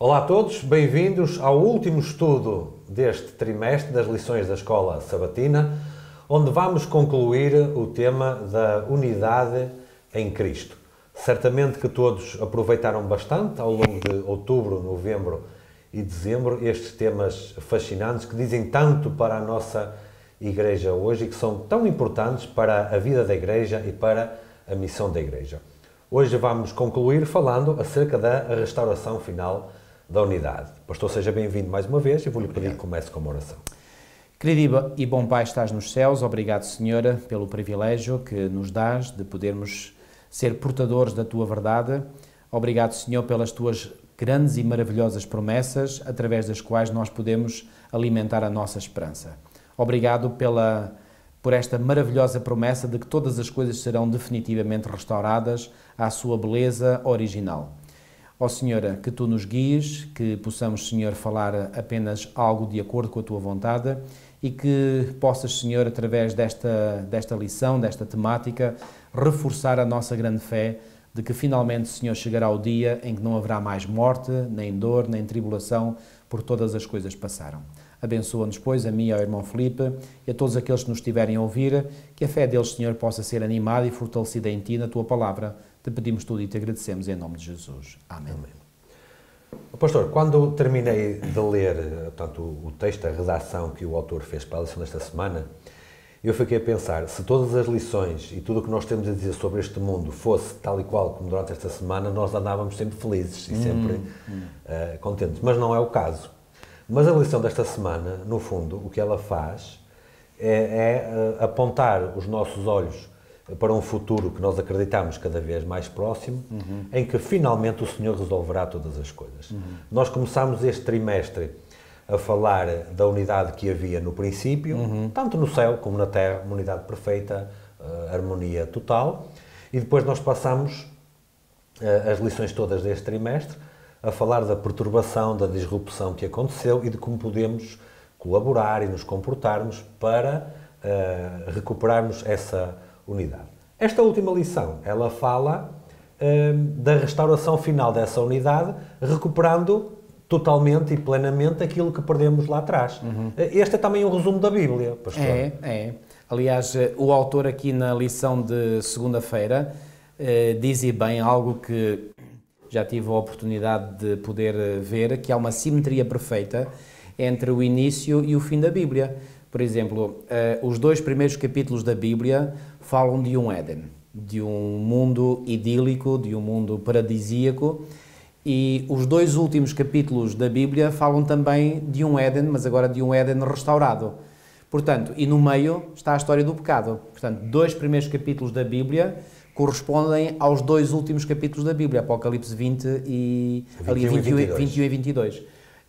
Olá a todos, bem-vindos ao último estudo deste trimestre das lições da Escola Sabatina, onde vamos concluir o tema da unidade em Cristo. Certamente que todos aproveitaram bastante ao longo de outubro, novembro e dezembro estes temas fascinantes que dizem tanto para a nossa Igreja hoje e que são tão importantes para a vida da Igreja e para a missão da Igreja. Hoje vamos concluir falando acerca da restauração final da unidade. Pastor, seja bem-vindo mais uma vez e vou-lhe pedir que comece com uma oração. Querido e bom Pai, estás nos céus, obrigado, Senhora, pelo privilégio que nos dás de podermos ser portadores da tua verdade. Obrigado, Senhor, pelas tuas grandes e maravilhosas promessas, através das quais nós podemos alimentar a nossa esperança. Obrigado pela, por esta maravilhosa promessa de que todas as coisas serão definitivamente restauradas à sua beleza original. Ó oh, Senhora, que tu nos guies, que possamos, Senhor, falar apenas algo de acordo com a tua vontade e que possas, Senhor, através desta, desta lição, desta temática, reforçar a nossa grande fé de que finalmente, Senhor, chegará o dia em que não haverá mais morte, nem dor, nem tribulação, por todas as coisas passaram. Abençoa-nos, pois, a mim e ao irmão Felipe e a todos aqueles que nos estiverem a ouvir, que a fé deles, Senhor, possa ser animada e fortalecida em Ti, na Tua palavra. Te pedimos tudo e te agradecemos em nome de Jesus. Amém. Amém. Pastor, quando terminei de ler portanto, o texto, a redação que o autor fez para a lição desta semana, eu fiquei a pensar, se todas as lições e tudo o que nós temos a dizer sobre este mundo fosse tal e qual como durante esta semana, nós andávamos sempre felizes e sempre hum, hum. Uh, contentes. Mas não é o caso. Mas a lição desta semana, no fundo, o que ela faz é, é uh, apontar os nossos olhos para um futuro que nós acreditamos cada vez mais próximo, uhum. em que finalmente o Senhor resolverá todas as coisas. Uhum. Nós começamos este trimestre a falar da unidade que havia no princípio, uhum. tanto no céu como na terra, uma unidade perfeita, uh, harmonia total, e depois nós passamos uh, as lições todas deste trimestre a falar da perturbação, da disrupção que aconteceu e de como podemos colaborar e nos comportarmos para uh, recuperarmos essa unidade. Esta última lição, ela fala uh, da restauração final dessa unidade, recuperando totalmente e plenamente aquilo que perdemos lá atrás. Uhum. Este é também um resumo da Bíblia, pastor. É, é. Aliás, o autor aqui na lição de segunda-feira eh, diz bem algo que já tive a oportunidade de poder eh, ver que há uma simetria perfeita entre o início e o fim da Bíblia. Por exemplo, uh, os dois primeiros capítulos da Bíblia falam de um Éden, de um mundo idílico, de um mundo paradisíaco, e os dois últimos capítulos da Bíblia falam também de um Éden, mas agora de um Éden restaurado. Portanto, e no meio está a história do pecado. Portanto, dois primeiros capítulos da Bíblia correspondem aos dois últimos capítulos da Bíblia, Apocalipse 20 e 21 ali 21, e 22. 21 e 22.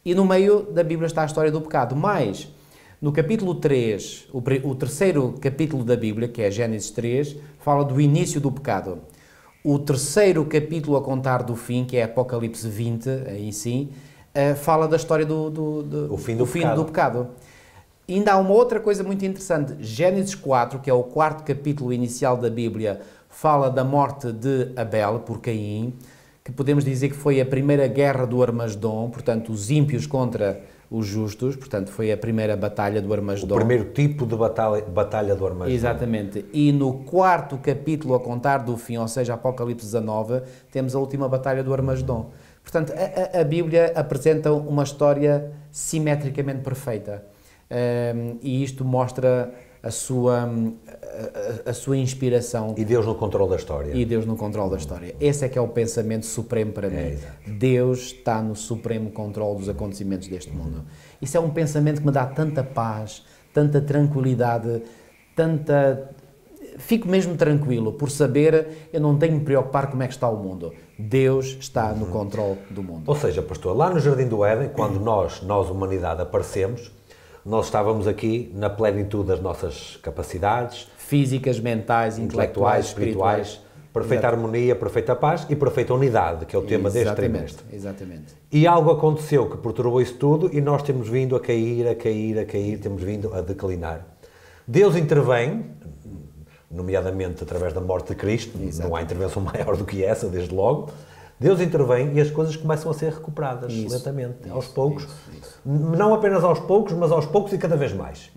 E no meio da Bíblia está a história do pecado. Mas, no capítulo 3, o, o terceiro capítulo da Bíblia, que é Gênesis 3, fala do início do pecado. O terceiro capítulo a contar do fim, que é Apocalipse 20, aí sim, uh, fala da história do, do, do, o fim do, fim pecado. do pecado. E ainda há uma outra coisa muito interessante. Gênesis 4, que é o quarto capítulo inicial da Bíblia, fala da morte de Abel por Caim, que podemos dizer que foi a primeira guerra do Armagedon, portanto, os ímpios contra os justos, portanto, foi a primeira batalha do Armagedon. O primeiro tipo de batalha, batalha do Armagedon. Exatamente. E no quarto capítulo a contar do fim, ou seja, Apocalipse 19, temos a última batalha do Armagedon. Portanto, a, a Bíblia apresenta uma história simetricamente perfeita. Um, e isto mostra a sua, a, a, sua inspiração. E Deus no controle da história. E Deus no controle da história. Esse é que é o pensamento supremo para mim. Deus está no supremo controle dos acontecimentos deste mundo. Isso é um pensamento que me dá tanta paz, tanta tranquilidade, tanta... Fico mesmo tranquilo por saber, eu não tenho que me preocupar como é que está o mundo. Deus está no controle do mundo. Ou seja, pastor, lá no Jardim do Éden, quando nós, nós humanidade, aparecemos, nós estávamos aqui na plenitude das nossas capacidades físicas, mentais, intelectuais, espirituais, espirituais perfeita Exato. harmonia, perfeita paz e perfeita unidade, que é o tema exatamente, deste trimestre. Exatamente. E algo aconteceu que perturbou isso tudo e nós temos vindo a cair, a cair, a cair, temos vindo a declinar. Deus intervém, nomeadamente através da morte de Cristo, Exato. não há intervenção maior do que essa, desde logo, Deus intervém e as coisas começam a ser recuperadas Isso, lentamente, isso, aos poucos. isso. Não apenas aos poucos, mas aos poucos e cada vez mais.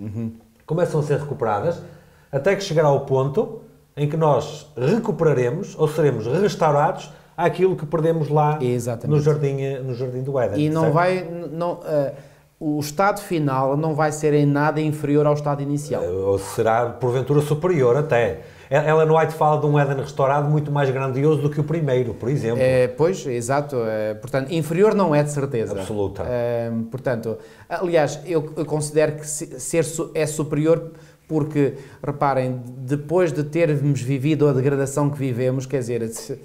Começam a ser recuperadas até que chegará ao ponto em que nós recuperaremos ou seremos restaurados àquilo que perdemos lá Exatamente. no jardim, no jardim do Éden. E não certo? vai. Não, eh, o estado final não vai ser em nada inferior ao estado inicial. Ou será, porventura, superior até. Ela no White fala de um Éden restaurado muito mais grandioso do que o primeiro, por exemplo. É, pois, exato. é, portanto, inferior não é de certeza. Absoluta. É, portanto, aliás, eu, eu considero que se- ser é superior porque, reparem, depois de termos vivido a degradação que vivemos, quer dizer, se-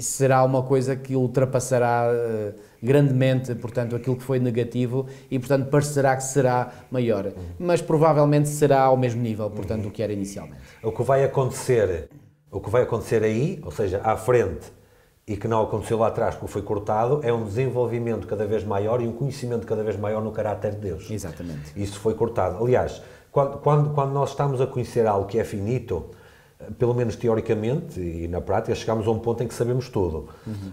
será uma coisa que ultrapassará eh, grandemente, portanto, aquilo que foi negativo e, portanto, parecerá que será maior. Mas provavelmente será ao mesmo nível, portanto, do que era inicialmente. O que vai acontecer, o que vai acontecer aí, ou seja, à frente, e que não aconteceu lá atrás porque foi cortado, é um desenvolvimento cada vez maior e um conhecimento cada vez maior no caráter de Deus. Exatamente. Isso foi cortado. Aliás, quando, quando, quando nós estamos a conhecer algo que é finito, pelo menos teoricamente e na prática, chegamos a um ponto em que sabemos tudo.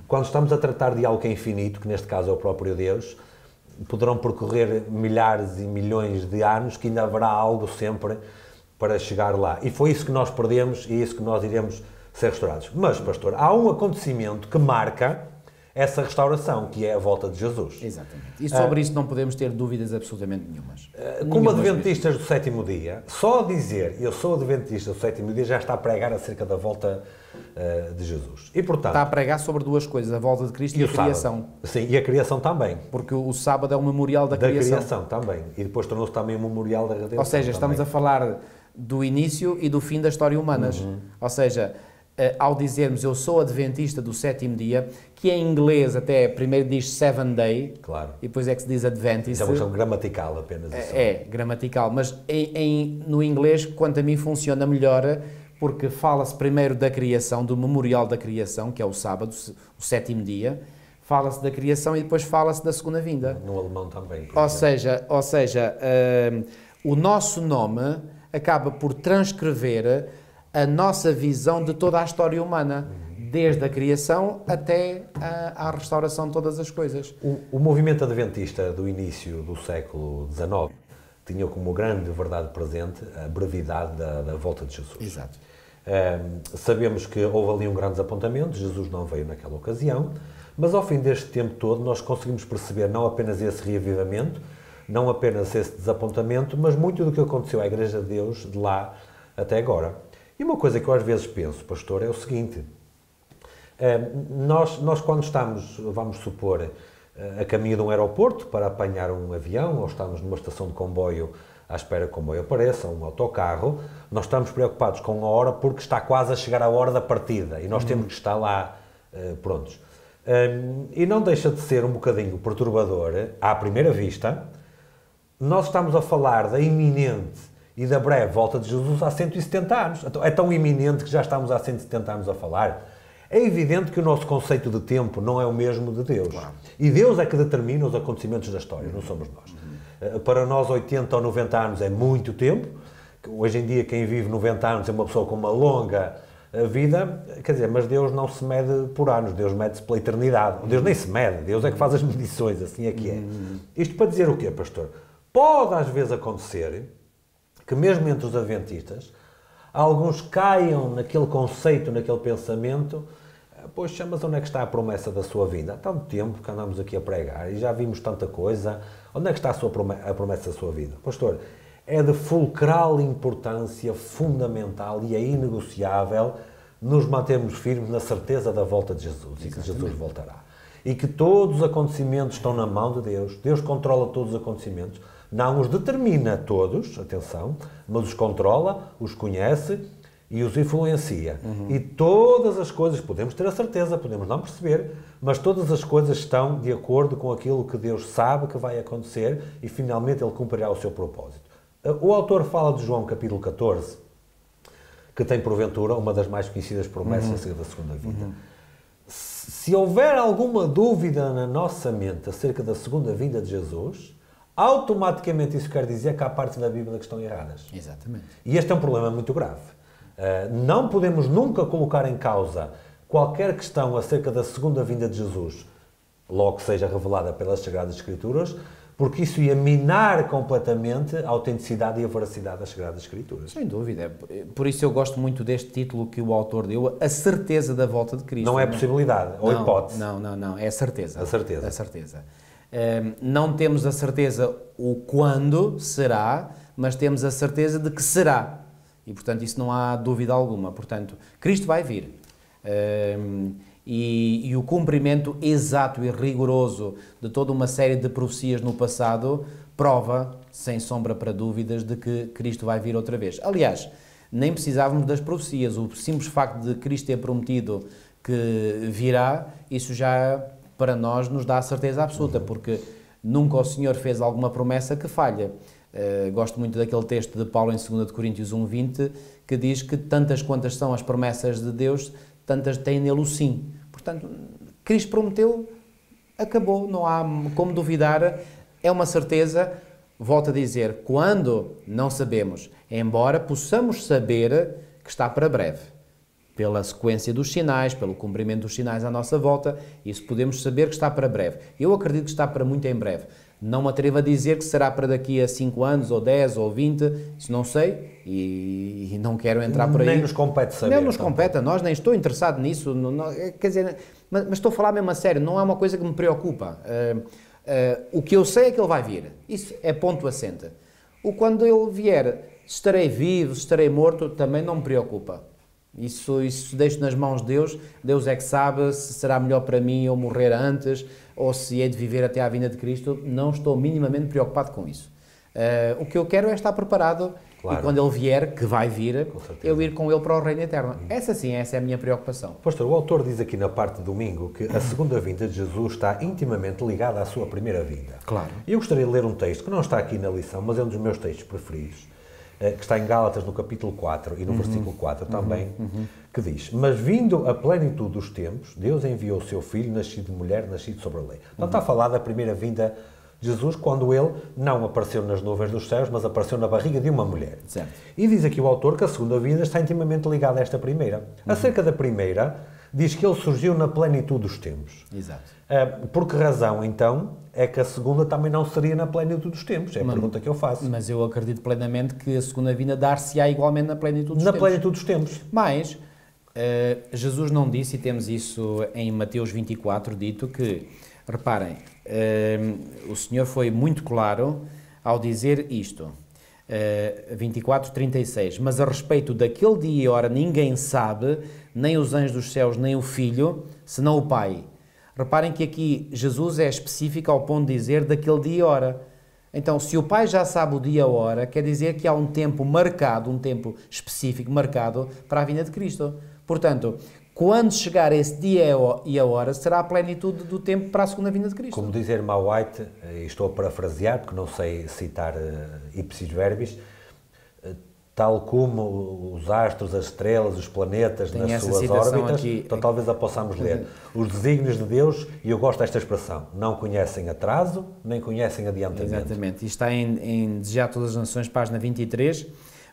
Quando estamos a tratar de algo que é infinito, que neste caso é o próprio Deus, poderão percorrer milhares e milhões de anos que ainda haverá algo sempre para chegar lá. E foi isso que nós perdemos e é isso que nós iremos ser restaurados. Mas, pastor, há um acontecimento que marca essa restauração, que é a volta de Jesus. Exatamente. E sobre isso não podemos ter dúvidas absolutamente nenhumas. Como Nenhumas adventistas do sétimo dia, só dizer eu sou adventista do sétimo dia já está a pregar acerca da volta eh, de Jesus. E portanto, Está a pregar sobre duas coisas, a volta de Cristo e, e a sábado. criação. Sim, e a criação também. Porque o sábado é o memorial da, Da criação. criação. também. E depois tornou-se também um memorial da redenção. Ou seja, estamos a falar do início e do fim da história humanas. Uhum. Ou seja, eh, ao dizermos eu sou adventista do sétimo dia, que em inglês até primeiro diz seven day, Claro. e depois é que se diz adventist. Isso é uma questão gramatical apenas. É, é, gramatical, mas em, em- no inglês, quanto a mim, funciona melhor porque fala-se primeiro da criação, do memorial da criação, que é o sábado, o sétimo dia, fala-se da criação e depois fala-se da segunda vinda. No alemão também. Ou seja, ou seja hum, o nosso nome acaba por transcrever a nossa visão de toda a história humana, desde a criação até a- à restauração de todas as coisas. O, o movimento adventista do início do século XIX tinha como grande verdade presente a brevidade da, da volta de Jesus. Exato. Ahm, sabemos que houve ali um grande desapontamento, Jesus não veio naquela ocasião, mas ao fim deste tempo todo nós conseguimos perceber não apenas esse reavivamento, não apenas esse desapontamento, mas muito do que aconteceu à Igreja de Deus de lá até agora. E uma coisa que eu às vezes penso, pastor, é o seguinte: ahm, nós, nós quando estamos, vamos supor, eh, a caminho de um aeroporto para apanhar um avião, ou estamos numa estação de comboio à espera que o comboio apareça, um autocarro, nós estamos preocupados com a hora porque está quase a chegar a hora da partida e nós temos que estar lá eh, prontos. Hum, e não deixa de ser um bocadinho perturbador, à primeira vista, nós estamos a falar da iminente e da breve volta de Jesus há 170 anos. Então, É tão iminente que já estamos há 170 anos a falar. É evidente que o nosso conceito de tempo não é o mesmo de Deus. E Deus é que determina os acontecimentos da história, não somos nós. Eh, Para nós, 80 ou 90 anos é muito tempo. Hoje em dia, quem vive 90 anos é uma pessoa com uma longa eh, vida. Quer dizer, mas Deus não se mede por anos, Deus mede-se pela eternidade. Deus nem se mede, Deus é que faz as medições, assim é que é. Isto para dizer o quê, pastor? Pode às vezes acontecer que mesmo entre os adventistas, alguns caiam naquele conceito, naquele pensamento, "Ah, poxa, mas onde é que está a promessa da sua vinda? Há tanto tempo que andamos aqui a pregar e já vimos tanta coisa, onde é que está a, sua prome- a promessa da sua vida? Pastor, é de fulcral importância, fundamental e é inegociável nos mantermos firmes na certeza da volta de Jesus e que Jesus voltará. E que todos os acontecimentos estão na mão de Deus, Deus controla todos os acontecimentos, não os determina todos, atenção, mas os controla, os conhece e os influencia. E todas as coisas, podemos ter a certeza, podemos não perceber, mas todas as coisas estão de acordo com aquilo que Deus sabe que vai acontecer e finalmente Ele cumprirá o seu propósito. O autor fala de João capítulo 14, que tem porventura uma das mais conhecidas promessas acerca da segunda vinda. Se se houver alguma dúvida na nossa mente acerca da segunda vinda de Jesus, automaticamente isso quer dizer que há partes da Bíblia que estão erradas. Exatamente. E este é um problema muito grave. Uh, não podemos nunca colocar em causa qualquer questão acerca da segunda vinda de Jesus, logo seja revelada pelas Sagradas Escrituras, porque isso ia minar completamente a autenticidade e a veracidade das Sagradas Escrituras. Sem dúvida. Por isso eu gosto muito deste título que o autor deu, a certeza da volta de Cristo. Não é possibilidade ou não, hipótese. Não, não, não. É a certeza. A certeza. A certeza. Um, não temos a certeza o quando será, mas temos a certeza de que será. E, portanto, isso não há dúvida alguma. Portanto, Cristo vai vir. Um, e, e, o cumprimento exato e rigoroso de toda uma série de profecias no passado prova, sem sombra para dúvidas, de que Cristo vai vir outra vez. Aliás, nem precisávamos das profecias, o simples facto de Cristo ter prometido que virá, isso já para nós nos dá a certeza absoluta, porque nunca o Senhor fez alguma promessa que falha. Uh, gosto muito daquele texto de Paulo em 2 Coríntios 1,20 que diz que tantas quantas são as promessas de Deus, tantas têm nele o sim. Portanto, Cristo prometeu, acabou, não há como duvidar, é uma certeza. Volto a dizer, quando não sabemos, embora possamos saber que está para breve, pela sequência dos sinais, pelo cumprimento dos sinais à nossa volta, isso podemos saber que está para breve. Eu acredito que está para muito em breve. Não me atrevo a dizer que será para daqui a 5 anos, ou 10, ou 20, isso não sei, e, e não quero entrar por aí. Nem nos compete saber. Nem nos compete a nós, nem estou interessado nisso, não, não, é, quer dizer, mas, mas, estou a falar mesmo a sério, não é uma coisa que me preocupa. Uh, uh, o que eu sei é que ele vai vir, isso é ponto assente. O quando ele vier, estarei vivo, estarei morto, também não me preocupa. Isso, isso deixo nas mãos de Deus. Deus é que sabe se será melhor para mim eu morrer antes ou se hei de viver até à vinda de Cristo. Não estou minimamente preocupado com isso. Uh, o que eu quero é estar preparado claro. e quando ele vier, que vai vir, eu ir com ele para o reino eterno. Essa sim, essa é a minha preocupação. Pastor, o autor diz aqui na parte de domingo que a segunda vinda de Jesus está intimamente ligada à sua primeira vinda. Claro. Eu gostaria de ler um texto que não está aqui na lição, mas é um dos meus textos preferidos que está em Gálatas no capítulo 4 e no uhum. versículo 4 também, uhum. uhum. que diz: Mas vindo a plenitude dos tempos, Deus enviou o seu filho, nascido de mulher, nascido sobre a lei. Então está a falar da primeira vinda de Jesus, quando ele não apareceu nas nuvens dos céus, mas apareceu na barriga de uma mulher. Certo. E diz aqui o autor que a segunda vinda está intimamente ligada a esta primeira. Uhum. Acerca da primeira, diz que ele surgiu na plenitude dos tempos. Exato. Uh, por que razão, então, é que a segunda também não seria na plenitude dos tempos? É a mas, pergunta que eu faço. Mas eu acredito plenamente que a segunda vinda dar-se-á igualmente na plenitude dos na tempos. Na plenitude dos tempos. Mas, uh, Jesus não disse, e temos isso em Mateus 24, dito que, reparem, uh, o Senhor foi muito claro ao dizer isto. Uh, 24, 36. Mas a respeito daquele dia e hora ninguém sabe, nem os anjos dos céus, nem o Filho, senão o Pai Reparem que aqui Jesus é específico ao ponto de dizer daquele dia e hora. Então, se o Pai já sabe o dia e a hora, quer dizer que há um tempo marcado, um tempo específico marcado para a vinda de Cristo. Portanto, quando chegar esse dia e a hora, será a plenitude do tempo para a segunda vinda de Cristo. Como diz a White, eh, e estou a parafrasear, porque não sei citar uh, ipsis verbis, tal como os astros, as estrelas, os planetas Tem nas suas órbitas, aqui, então talvez a possamos ler. Os desígnios de Deus, e eu gosto desta expressão, não conhecem atraso, nem conhecem adiantamento. Exatamente, isto está em, em Desejar Todas as Nações, página 23,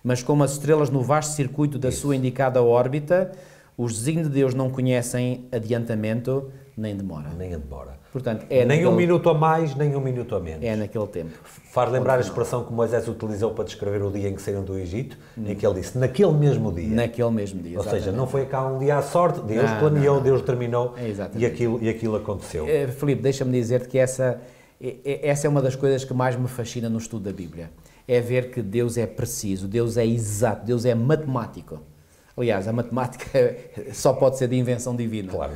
mas como as estrelas no vasto circuito da Isso. sua indicada órbita, os desígnios de Deus não conhecem adiantamento, nem demora. Nem demora. Portanto, é nem naquele... um minuto a mais, nem um minuto a menos. É naquele tempo. Faz lembrar a expressão que Moisés utilizou para descrever o dia em que saíram do Egito, hum. em que ele disse, naquele mesmo dia. Naquele mesmo dia, Ou exatamente. seja, não foi cá um dia à sorte, Deus não, planeou, não, não. Deus terminou é e, aquilo, e aquilo aconteceu. É, Filipe, deixa-me dizer-te que essa, essa é uma das coisas que mais me fascina no estudo da Bíblia. É ver que Deus é preciso, Deus é exato, Deus é matemático. Aliás, a matemática só pode ser de invenção divina. Claro.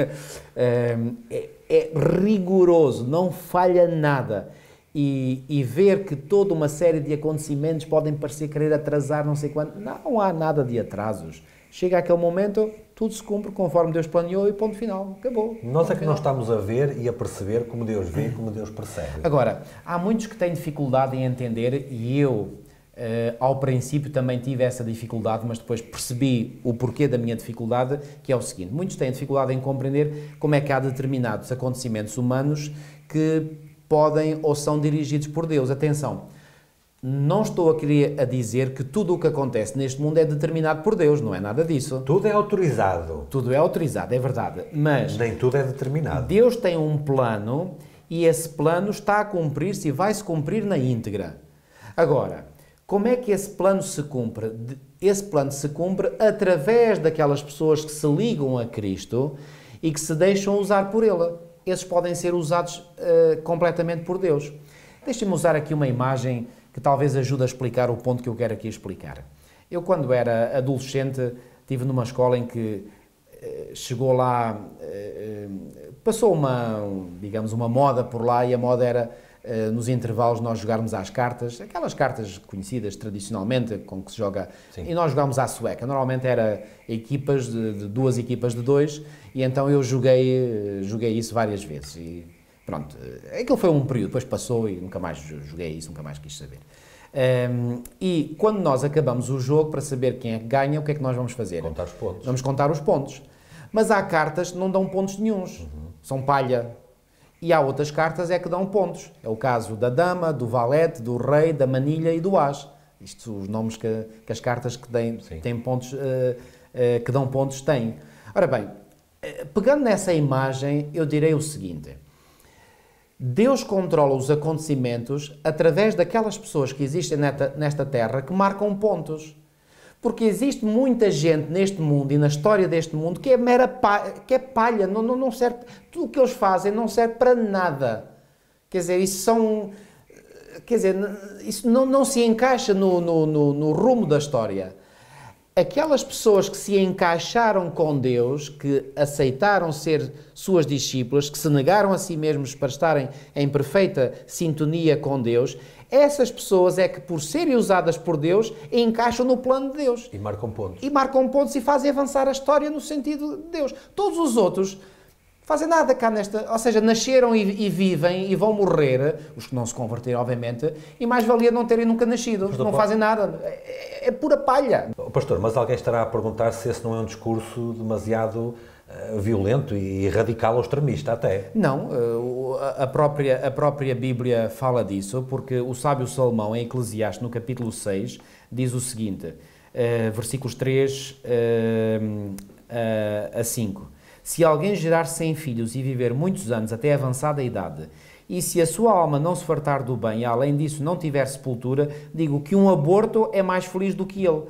é, é, rigoroso, não falha nada. E, e, ver que toda uma série de acontecimentos podem parecer querer atrasar não sei quanto. Não há nada de atrasos. Chega aquele momento, tudo se cumpre conforme Deus planeou e ponto final. Acabou. Nós é que não estamos a ver e a perceber como Deus vê e como Deus percebe. Agora, há muitos que têm dificuldade em entender e eu Uh, ao princípio também tive essa dificuldade, mas depois percebi o porquê da minha dificuldade, que é o seguinte: muitos têm dificuldade em compreender como é que há determinados acontecimentos humanos que podem ou são dirigidos por Deus. Atenção, não estou a querer a dizer que tudo o que acontece neste mundo é determinado por Deus, não é nada disso. Tudo é autorizado. Tudo é autorizado, é verdade. Mas Nem tudo é determinado. Deus tem um plano e esse plano está a cumprir-se e vai se cumprir na íntegra. Agora, como é que esse plano se cumpre? Esse plano se cumpre através daquelas pessoas que se ligam a Cristo e que se deixam usar por Ele. Esses podem ser usados eh, completamente por Deus. Deixem-me usar aqui uma imagem que talvez ajude a explicar o ponto que eu quero aqui explicar. Eu, quando era adolescente, estive numa escola em que eh, chegou lá, eh, passou uma, um, digamos, uma moda por lá e a moda era eh, nos intervalos nós jogarmos às cartas, aquelas cartas conhecidas tradicionalmente com que se joga, Sim. e nós jogámos à sueca. Normalmente era equipas de, de duas equipas de dois e então eu joguei, eh, joguei isso várias vezes e pronto, eh, aquilo foi um período, depois passou e nunca mais jo- joguei isso, nunca mais quis saber. Ehm, e quando nós acabamos o jogo, para saber quem é que ganha, o que é que nós vamos fazer? Contar os pontos. Vamos contar os pontos. Mas há cartas que não dão pontos nenhuns. São palha. E há outras cartas é que dão pontos. É o caso da dama, do valete, do rei, da manilha e do as. Isto são os nomes que, que as cartas que têm, têm pontos, eh, eh, que dão pontos têm. Ora bem, eh, pegando nessa imagem, eu direi o seguinte. Deus controla os acontecimentos através daquelas pessoas que existem nesta, nesta terra que marcam pontos. Porque existe muita gente neste mundo e na história deste mundo que é mera palha, que é palha não, não, não serve, tudo o que eles fazem não serve para nada. Quer dizer, isso são. Quer dizer, isso não, não se encaixa no, no, no, no rumo da história. Aquelas pessoas que se encaixaram com Deus, que aceitaram ser suas discípulas, que se negaram a si mesmos para estarem em perfeita sintonia com Deus, essas pessoas é que, por serem usadas por Deus, encaixam no plano de Deus E marcam pontos. e marcam pontos e fazem avançar a história no sentido de Deus. Todos os outros fazem nada cá nesta. Ou seja, nasceram e, e vivem e vão morrer, os que não se converteram, obviamente, e mais valia não terem nunca nascido. Mas não fazem nada. É, é pura palha. Pastor, mas alguém estará a perguntar se esse não é um discurso demasiado violento e radical ou extremista até. Não, eh, a- própria, a própria Bíblia fala disso, porque o sábio Salomão, em Eclesiastes, no capítulo 6, diz o seguinte, eh, versículos 3 eh, a- a 5. Se alguém gerar sem filhos e viver muitos anos até avançada idade, e se a sua alma não se fartar do bem e além disso não tiver sepultura, digo que um aborto é mais feliz do que ele.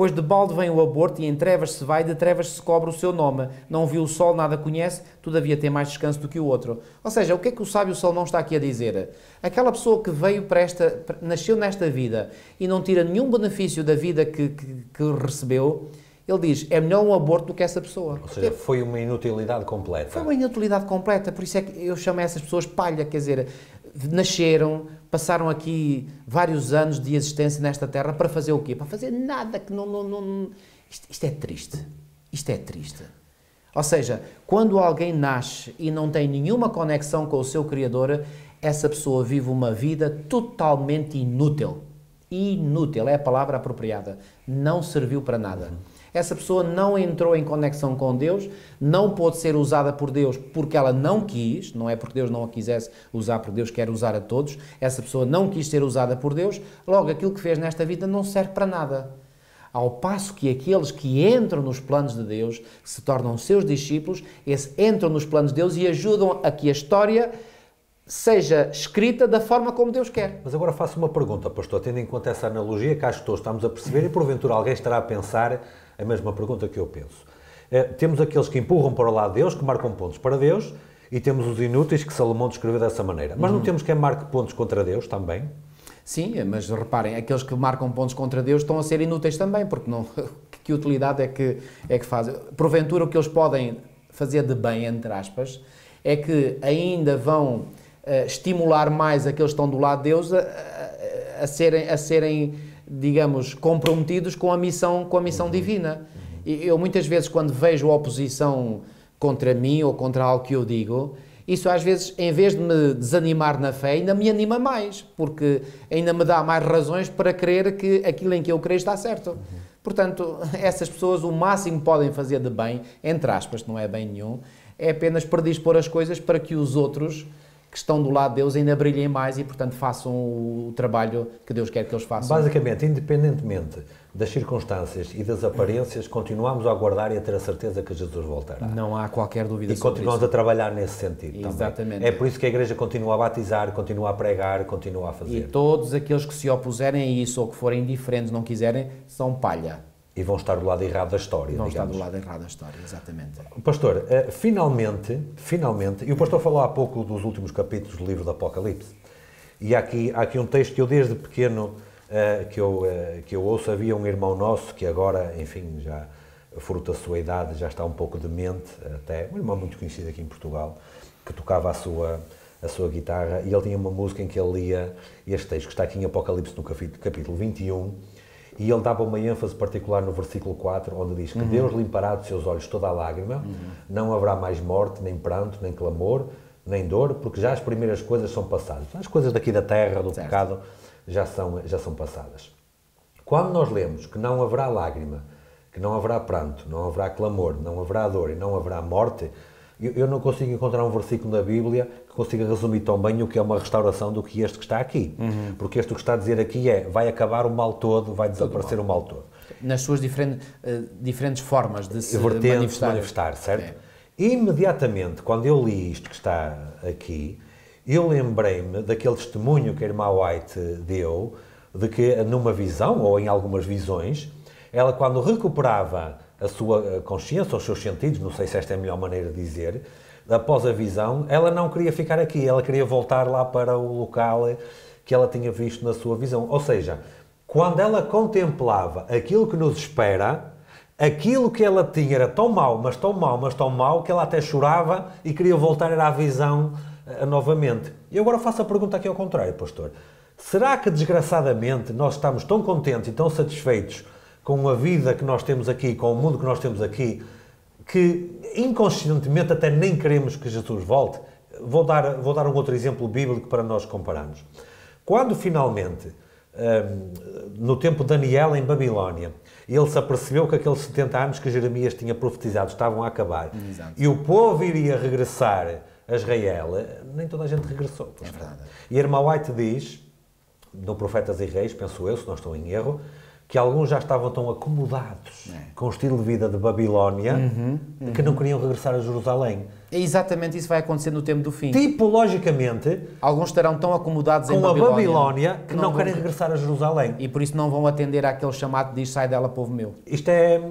Pois de balde vem o aborto e em trevas se vai, de trevas se cobre o seu nome. Não viu o sol, nada conhece, todavia tem mais descanso do que o outro. Ou seja, o que é que o sábio Salomão está aqui a dizer? Aquela pessoa que veio para esta, nasceu nesta vida e não tira nenhum benefício da vida que, que, que recebeu, ele diz, é melhor um aborto do que essa pessoa. Ou seja, foi uma inutilidade completa. Foi uma inutilidade completa, por isso é que eu chamo essas pessoas palha, quer dizer, nasceram, passaram aqui vários anos de existência nesta terra para fazer o quê? Para fazer nada que não. não, não... Isto, isto é triste. Isto é triste. Ou seja, quando alguém nasce e não tem nenhuma conexão com o seu Criador, essa pessoa vive uma vida totalmente inútil. Inútil é a palavra apropriada. Não serviu para nada. Essa pessoa não entrou em conexão com Deus, não pôde ser usada por Deus porque ela não quis, não é porque Deus não a quisesse usar, porque Deus quer usar a todos. Essa pessoa não quis ser usada por Deus, logo aquilo que fez nesta vida não serve para nada. Ao passo que aqueles que entram nos planos de Deus, que se tornam seus discípulos, entram nos planos de Deus e ajudam a que a história seja escrita da forma como Deus quer. Mas agora faço uma pergunta, pastor, tendo em conta essa analogia que acho que todos estamos a perceber e porventura alguém estará a pensar a mesma pergunta que eu penso. Eh, temos aqueles que empurram para o lado de Deus, que marcam pontos para Deus, e temos os inúteis que Salomão descreveu dessa maneira. Mas não temos quem marque pontos contra Deus também? Sim, mas reparem, aqueles que marcam pontos contra Deus estão a ser inúteis também, porque não, que utilidade é que, é que fazem? Porventura, o que eles podem fazer de bem, entre aspas, é que ainda vão eh, estimular mais aqueles que estão do lado de Deus a, a- a serem, a serem, digamos, comprometidos com a missão, com a missão divina. E eu muitas vezes, quando vejo oposição contra mim ou contra algo que eu digo, isso às vezes, em vez de me desanimar na fé, ainda me anima mais, porque ainda me dá mais razões para crer que aquilo em que eu creio está certo. Portanto, essas pessoas o máximo que podem fazer de bem, entre aspas, não é bem nenhum, é apenas predispor as coisas para que os outros que estão do lado de Deus ainda brilhem mais e, portanto, façam o trabalho que Deus quer que eles façam. Basicamente, independentemente das circunstâncias e das aparências, continuamos a aguardar e a ter a certeza que Jesus voltará. Não há qualquer dúvida e sobre continuamos isso. a trabalhar nesse sentido. Exatamente. Também. É por isso que a Igreja continua a batizar, continua a pregar, continua a fazer. E todos aqueles que se opuserem a isso ou que forem indiferentes, não quiserem, são palha. E vão estar do lado errado da história. Vão digamos. estar do lado errado da história, exatamente. Pastor, eh, finalmente, finalmente, e o pastor falou há pouco dos últimos capítulos do livro do Apocalipse, e há aqui, há aqui um texto que eu desde pequeno uh, que, eu, uh, que eu ouço, havia um irmão nosso que agora, enfim, já fruto da sua idade, já está um pouco demente até, um irmão muito conhecido aqui em Portugal, que tocava a sua, a sua guitarra, e ele tinha uma música em que ele lia este texto, que está aqui em Apocalipse no capítulo, capítulo 21, e ele dava uma ênfase particular no versículo 4, onde diz que uhum. Deus limpará dos seus olhos toda a lágrima, uhum. não haverá mais morte, nem pranto, nem clamor, nem dor, porque já as primeiras coisas são passadas. As coisas daqui da terra, do certo. pecado, já são, já são passadas. Quando nós lemos que não haverá lágrima, que não haverá pranto, não haverá clamor, não haverá dor e não haverá morte, eu, eu não consigo encontrar um versículo na Bíblia consiga resumir tão bem o que é uma restauração do que este que está aqui. Uhum. Porque este que está a dizer aqui é, vai acabar o mal todo, vai desaparecer todo o mal todo. Nas suas diferentes, uh, diferentes formas de se manifestar. manifestar certo? É. Imediatamente, quando eu li isto que está aqui, eu lembrei-me daquele testemunho que a irmã White deu, de que numa visão, ou em algumas visões, ela quando recuperava a sua consciência, os seus sentidos, não sei se esta é a melhor maneira de dizer, após a visão, ela não queria ficar aqui, ela queria voltar lá para o local que ela tinha visto na sua visão. Ou seja, quando ela contemplava aquilo que nos espera, aquilo que ela tinha era tão mau, mas tão mau, mas tão mau, que ela até chorava e queria voltar à visão uh, novamente. E agora faço a pergunta aqui ao contrário, pastor. Será que desgraçadamente nós estamos tão contentes e tão satisfeitos com a vida que nós temos aqui, com o mundo que nós temos aqui, que inconscientemente até nem queremos que Jesus volte. Vou dar, vou dar um outro exemplo bíblico para nós compararmos. Quando finalmente, hum, no tempo de Daniel em Babilónia, ele se apercebeu que aqueles 70 anos que Jeremias tinha profetizado estavam a acabar Exato. e o povo iria regressar a Israel, nem toda a gente regressou. É verdade. E Irmã White diz, no Profetas e Reis, penso eu, se não estou em erro, que alguns já estavam tão acomodados é. com o estilo de vida de Babilónia uhum, uhum. que não queriam regressar a Jerusalém. É exatamente isso vai acontecer no tempo do fim. Tipologicamente, alguns estarão tão acomodados com em Babilónia, a Babilónia que não, não querem regressar a Jerusalém. E por isso não vão atender àquele chamado de diz sai dela, povo meu. Isto é.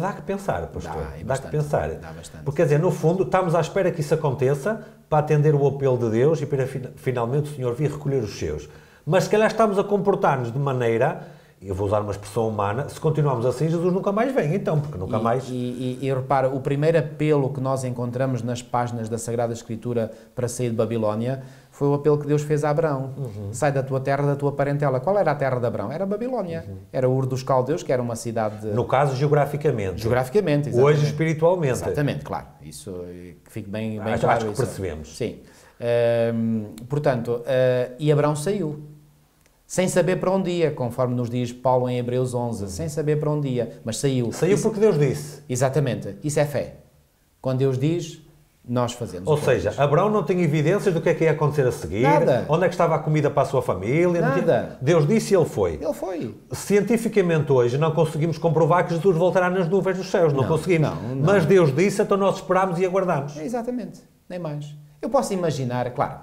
dá que pensar, pastor. Dá, dá bastante, que pensar. Dá bastante. Porque, quer dizer, no fundo, estamos à espera que isso aconteça para atender o apelo de Deus e para finalmente o Senhor vir recolher os seus. Mas se calhar estamos a comportar-nos de maneira eu vou usar uma expressão humana, se continuarmos assim, Jesus nunca mais vem, então, porque nunca e, mais. E, e, e, repara, o primeiro apelo que nós encontramos nas páginas da Sagrada Escritura para sair de Babilónia foi o apelo que Deus fez a Abraão: uhum. sai da tua terra, da tua parentela. Qual era a terra de Abraão? Era Babilónia. Uhum. Era Ur dos Caldeus, que era uma cidade. De... No caso, geograficamente. Geograficamente, exatamente. Hoje, espiritualmente. Exatamente, claro. Isso que fique bem, bem acho, claro. Acho que percebemos. Sim. Uh, portanto, uh, e Abraão saiu sem saber para onde ia, conforme nos diz Paulo em Hebreus 11, sem saber para onde ia, mas saiu. Saiu Isso, porque Deus disse. Exatamente. Isso é fé. Quando Deus diz, nós fazemos. Ou seja, Abraão não tem evidências do que é que ia acontecer a seguir. Nada. Onde é que estava a comida para a sua família. Nada. Deus disse e ele foi. Ele foi. Cientificamente hoje não conseguimos comprovar que Jesus voltará nas nuvens dos céus. Não, não conseguimos. Não, não. Mas Deus disse, então nós esperamos e aguardamos. exatamente. Nem mais. Eu posso imaginar, claro,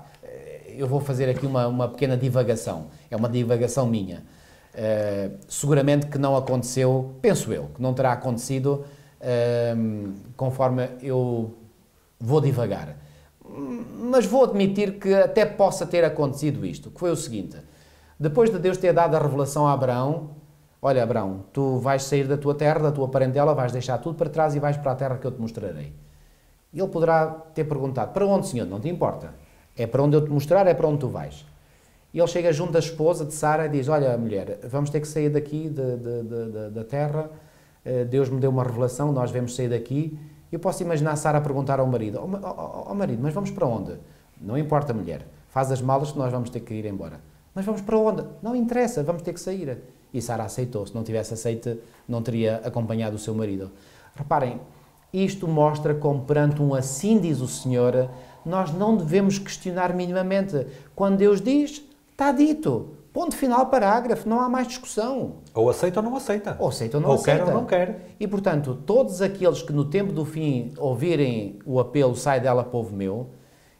eu vou fazer aqui uma, uma pequena divagação, é uma divagação minha. Uh, seguramente que não aconteceu, penso eu, que não terá acontecido uh, conforme eu vou divagar. Mas vou admitir que até possa ter acontecido isto, que foi o seguinte, depois de Deus ter dado a revelação a Abraão, olha Abraão, tu vais sair da tua terra, da tua parentela, vais deixar tudo para trás e vais para a terra que eu te mostrarei. Ele poderá ter perguntado, para onde, Senhor? Não te importa. É para onde eu te mostrar, é para onde tu vais. E ele chega junto da esposa de Sara e diz: Olha, mulher, vamos ter que sair daqui de, de, de, da terra. Eh, Deus me deu uma revelação, nós vamos sair daqui. Eu posso imaginar Sara perguntar ao marido: Ó oh, oh, oh, marido, mas vamos para onde? Não importa, mulher, faz as malas que nós vamos ter que ir embora. Mas vamos para onde? Não interessa, vamos ter que sair. E Sara aceitou. Se não tivesse aceito, não teria acompanhado o seu marido. Reparem, isto mostra como perante um assim diz o Senhor nós não devemos questionar minimamente. Quando Deus diz, está dito. Ponto final, parágrafo, não há mais discussão. Ou aceita ou não aceita. Ou aceita ou não ou aceita. quer ou não quer. E portanto, todos aqueles que no tempo do fim ouvirem o apelo sai dela povo meu,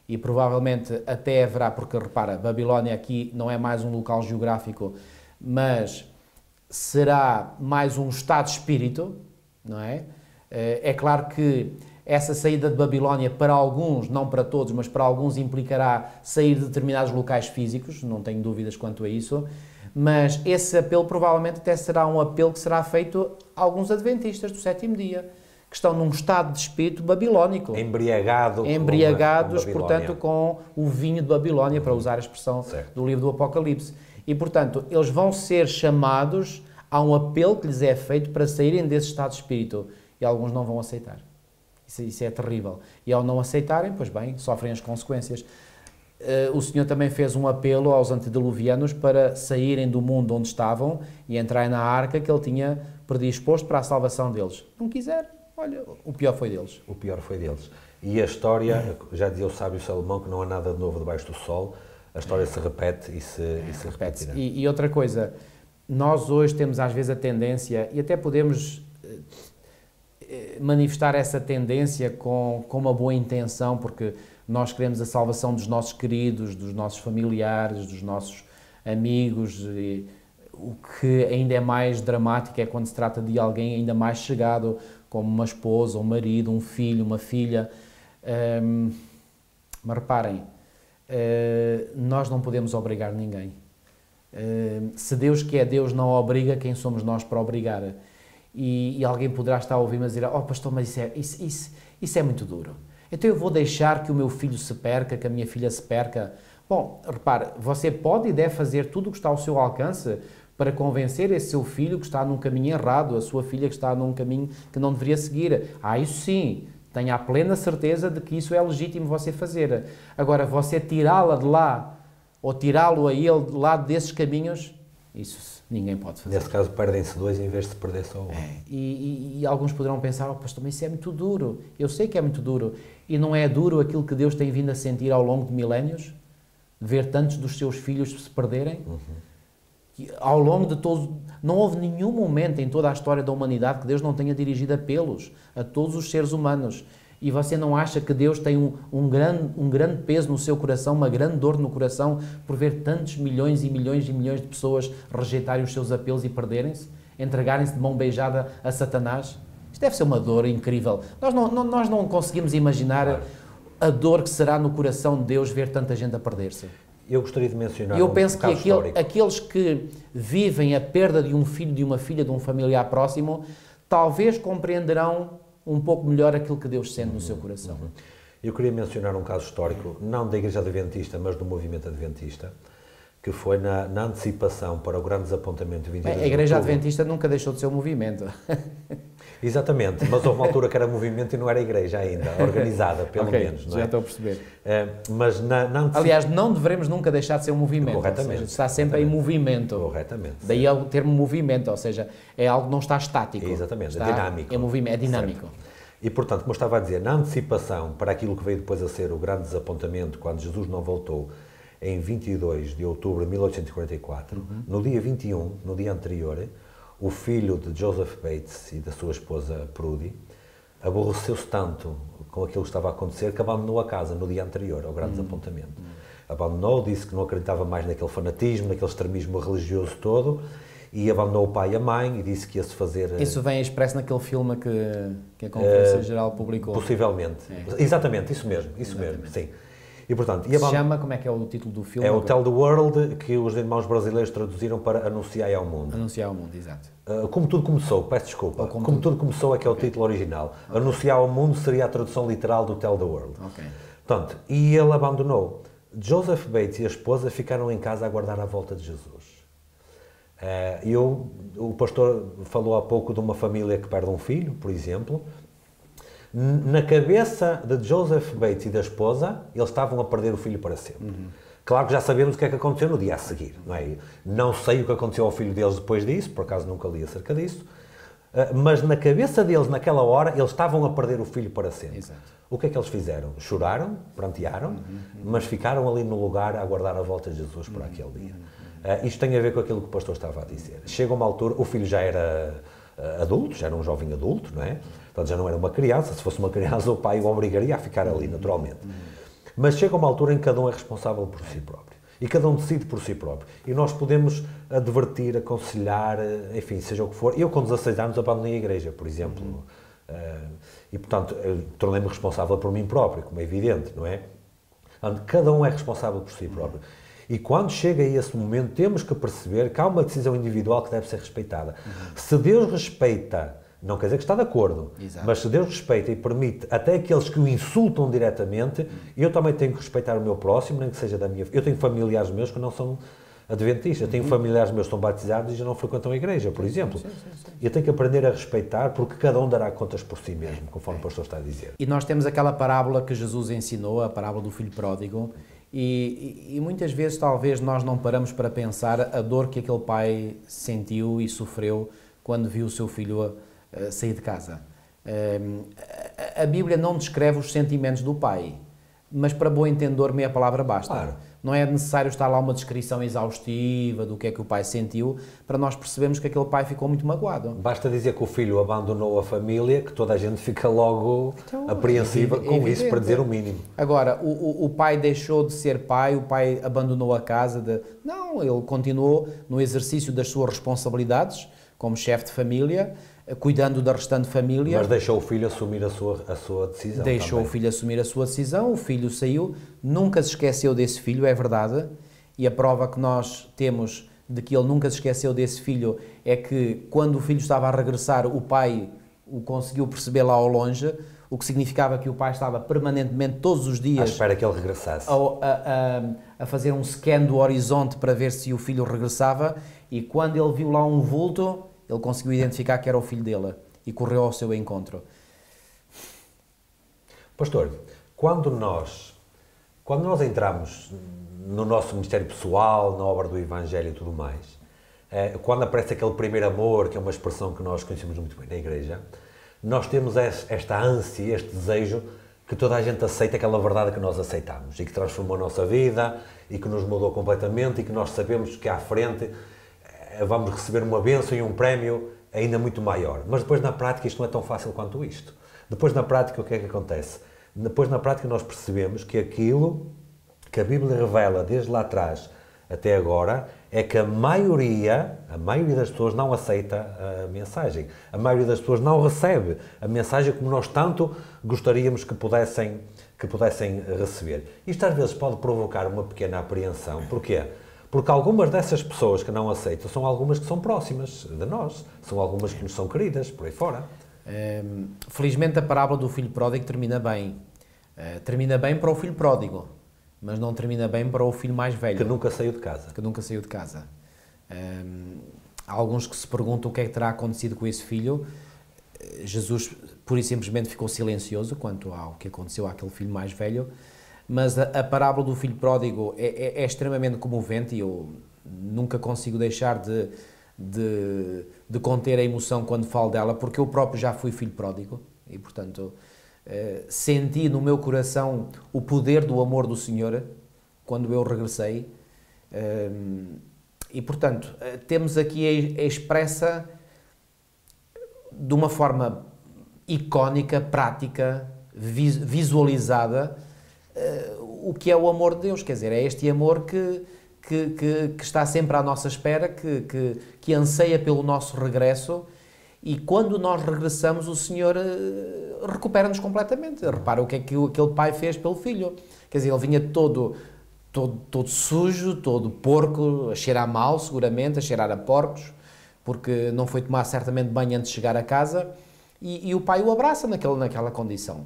e provavelmente até haverá, porque repara, Babilónia aqui não é mais um local geográfico, mas será mais um estado de espírito, não é? Eh, é claro que essa saída de Babilónia, para alguns, não para todos, mas para alguns, implicará sair de determinados locais físicos, não tenho dúvidas quanto a isso. Mas esse apelo provavelmente até será um apelo que será feito a alguns adventistas do sétimo dia, que estão num estado de espírito babilónico. Embriagado Embriagados, com portanto, com o vinho de Babilónia, para usar a expressão certo. do livro do Apocalipse. E, portanto, eles vão ser chamados a um apelo que lhes é feito para saírem desse estado de espírito. E alguns não vão aceitar. Isso, isso é terrível. E ao não aceitarem, pois bem, sofrem as consequências. Uh, o Senhor também fez um apelo aos antediluvianos para saírem do mundo onde estavam e entrarem na arca que ele tinha predisposto para a salvação deles. Não quiseram. Olha, o pior foi deles. O pior foi deles. E a história, já dizia o sábio Salomão que não há nada de novo debaixo do sol, a história se repete e se, e se repete. E, e outra coisa, nós hoje temos às vezes a tendência, e até podemos eh, manifestar essa tendência com, com uma boa intenção, porque nós queremos a salvação dos nossos queridos, dos nossos familiares, dos nossos amigos. E o que ainda é mais dramático é quando se trata de alguém ainda mais chegado, como uma esposa, um marido, um filho, uma filha. Um, mas reparem, uh, nós não podemos obrigar ninguém. Uh, se Deus que é Deus não obriga, quem somos nós para obrigar? E, e alguém poderá estar a ouvir-me dizer: Oh, pastor, mas isso é, isso, isso, isso é muito duro. Então eu vou deixar que o meu filho se perca, que a minha filha se perca. Bom, repare, você pode e deve fazer tudo o que está ao seu alcance para convencer esse seu filho que está num caminho errado, a sua filha que está num caminho que não deveria seguir. Ah, isso sim, tenha a plena certeza de que isso é legítimo você fazer. Agora, você tirá-la de lá ou tirá-lo a ele de lá desses caminhos, isso ninguém pode fazer. Nesse caso, perdem-se dois em vez de perder só um. É, e, e, e, alguns poderão pensar, oh, pastor, mas isso é muito duro. Eu sei que é muito duro. E não é duro aquilo que Deus tem vindo a sentir ao longo de milénios? Ver tantos dos seus filhos se perderem? Uhum ao longo de todos. Não houve nenhum momento em toda a história da humanidade que Deus não tenha dirigido apelos a todos os seres humanos. E você não acha que Deus tem um, um, grande, um grande peso no seu coração, uma grande dor no coração, por ver tantos milhões e milhões e milhões de pessoas rejeitarem os seus apelos e perderem-se? Entregarem-se de mão beijada a Satanás? Isto deve ser uma dor incrível. Nós não, não nós não conseguimos imaginar a dor que será no coração de Deus ver tanta gente a perder-se. Eu gostaria de mencionar. Eu um penso que aquele, aqueles que vivem a perda de um filho, de uma filha, de um familiar próximo, talvez compreenderão um pouco melhor aquilo que Deus sente no seu coração. Uhum. Eu queria mencionar um caso histórico, não da Igreja Adventista, mas do movimento Adventista, que foi na, na antecipação para o grande desapontamento de 22 A Igreja Adventista nunca deixou de ser um movimento. Exatamente, mas houve uma altura que era movimento e não era igreja ainda, organizada, pelo okay, menos. Não já é? estou a perceber. Uh, mas na, na Aliás, não devemos nunca deixar de ser um movimento. Corretamente. Seja, está sempre em movimento. Corretamente. Daí é o termo movimento, ou seja, é algo que não está estático. Exatamente, é está, é dinâmico. É, movimento, é dinâmico. Certo. E, portanto, como eu estava a dizer, na antecipação para aquilo que veio depois a ser o grande desapontamento, quando Jesus não voltou, em 22 de outubro de 1844, uhum. no dia 21, no dia anterior, o filho de Joseph Bates e da sua esposa Prudy aborreceu-se tanto com aquilo que estava a acontecer que abandonou a casa no dia anterior ao grande hum. desapontamento. Hum. Abandonou, disse que não acreditava mais naquele fanatismo, naquele extremismo religioso todo e abandonou o pai e a mãe e disse que ia-se fazer... Eh, isso vem expresso naquele filme que, que a Conferência uh, Geral publicou? Possivelmente. É. Exatamente, isso mesmo, isso Exatamente. mesmo, sim. E, portanto, e Se chama, como é que é o título do filme? É o Tell the World, que os irmãos brasileiros traduziram para Anunciar ao Mundo. Anunciar ao Mundo, exato. Uh, como tudo começou, peço desculpa. Como, como, tudo começou é que é o okay. título original. Okay. Anunciar ao Mundo seria a tradução literal do Tell the World. Okay. Portanto, e ele abandonou. Joseph Bates e a esposa ficaram em casa a aguardar a volta de Jesus. Uh, eu, o pastor falou há pouco de uma família que perde um filho, por exemplo, na cabeça de Joseph Bates e da esposa, eles estavam a perder o filho para sempre. Uhum. Claro que já sabemos o que é que aconteceu no dia a seguir, não é? Não sei o que aconteceu ao filho deles depois disso, por acaso nunca li acerca disso, Uh, mas na cabeça deles, naquela hora, eles estavam a perder o filho para sempre. Exato. O que é que eles fizeram? Choraram, prantearam, uhum, uhum. mas ficaram ali no lugar a aguardar a volta de Jesus por uhum, aquele dia. Uh, isto tem a ver com aquilo que o pastor estava a dizer. Chega uma altura, o filho já era uh, adulto, já era um jovem adulto, não é? Portanto, já não era uma criança. Se fosse uma criança, o pai o obrigaria a ficar ali, naturalmente. Mas chega uma altura em que cada um é responsável por si próprio. E cada um decide por si próprio. E nós podemos advertir, aconselhar, eh, enfim, seja o que for. Eu, com 16 anos, abandonei a igreja, por exemplo. Uhum. Uh, e, portanto, tornei-me responsável por mim próprio, como é evidente, não é? Cada um é responsável por si próprio. E quando chega a esse momento, temos que perceber que há uma decisão individual que deve ser respeitada. Uhum. Se Deus respeita não quer dizer que está de acordo, Exato. mas se Deus respeita e permite até aqueles que o insultam diretamente, eu também tenho que respeitar o meu próximo, nem que seja da minha. Eu tenho familiares meus que não são adventistas, eu tenho uhum. familiares meus que estão batizados e já não frequentam a igreja, por exemplo. Sim, sim, sim. Eu tenho que aprender a respeitar, porque cada um dará contas por si mesmo, conforme o pastor está a dizer. E nós temos aquela parábola que Jesus ensinou, a parábola do filho pródigo, e, e, e, muitas vezes talvez nós não paramos para pensar a dor que aquele pai sentiu e sofreu quando viu o seu filho eh, sair de casa. Ehm, a Bíblia não descreve os sentimentos do pai, mas para bom entendedor meia palavra basta. Claro. Não é necessário estar lá uma descrição exaustiva do que é que o pai sentiu para nós percebermos que aquele pai ficou muito magoado. Basta dizer que o filho abandonou a família que toda a gente fica logo então, apreensiva é, com isso, para dizer o mínimo. Agora, o, o, pai deixou de ser pai, o pai abandonou a casa. De... Não, ele continuou no exercício das suas responsabilidades como chefe de família cuidando da restante família. Mas deixou o filho assumir a sua, a sua decisão. Deixou também. o filho assumir a sua decisão, o filho saiu, nunca se esqueceu desse filho, é verdade, e a prova que nós temos de que ele nunca se esqueceu desse filho é que quando o filho estava a regressar, o pai o conseguiu perceber lá ao longe, o que significava que o pai estava permanentemente, todos os dias. À espera que ele regressasse. A, a, a, fazer um scan do horizonte para ver se o filho regressava, e quando ele viu lá um vulto, ele conseguiu identificar que era o filho dele e correu ao seu encontro. Pastor, quando nós, quando nós entramos no nosso ministério pessoal, na obra do Evangelho e tudo mais, é, quando aparece aquele primeiro amor, que é uma expressão que nós conhecemos muito bem na igreja, nós temos esta ânsia, este desejo que toda a gente aceita aquela verdade que nós aceitamos e que transformou a nossa vida e que nos mudou completamente e que nós sabemos que à frente eh, vamos receber uma benção e um prémio ainda muito maior. Mas depois, na prática, isto não é tão fácil quanto isto. Depois, na prática, o que é que acontece? Depois, na prática, nós percebemos que aquilo que a Bíblia revela desde lá atrás até agora é que a maioria, a maioria das pessoas não aceita a mensagem. A maioria das pessoas não recebe a mensagem como nós tanto gostaríamos que pudessem, que pudessem receber. Isto às vezes pode provocar uma pequena apreensão. Porquê? Porque algumas dessas pessoas que não aceitam são algumas que são próximas de nós, são algumas que nos são queridas, por aí fora. Hum, felizmente a parábola do filho pródigo termina bem. Uh, termina bem para o filho pródigo, mas não termina bem para o filho mais velho. Que nunca saiu de casa. Que nunca saiu de casa. Um, há alguns que se perguntam o que é que terá acontecido com esse filho. Eh, Jesus, pura e simplesmente, ficou silencioso quanto ao que aconteceu àquele filho mais velho mas a, a parábola do filho pródigo é, é, é, extremamente comovente e eu nunca consigo deixar de, de, de, conter a emoção quando falo dela, porque eu próprio já fui filho pródigo e, portanto, eh, senti no meu coração o poder do amor do Senhor quando eu regressei. Eh, e, portanto, eh, temos aqui a, expressa de uma forma icónica, prática, visualizada uh, o que é o amor de Deus. Quer dizer, é este amor que, que, que, que está sempre à nossa espera, que, que, que anseia pelo nosso regresso. E quando nós regressamos, o Senhor uh, recupera-nos completamente. Repara o que é que aquele pai fez pelo filho. Quer dizer, ele vinha todo, todo, todo sujo, todo porco, a cheirar mal, seguramente, a cheirar a porcos, porque não foi tomar certamente banho antes de chegar a casa. E, e o pai o abraça naquela, naquela condição.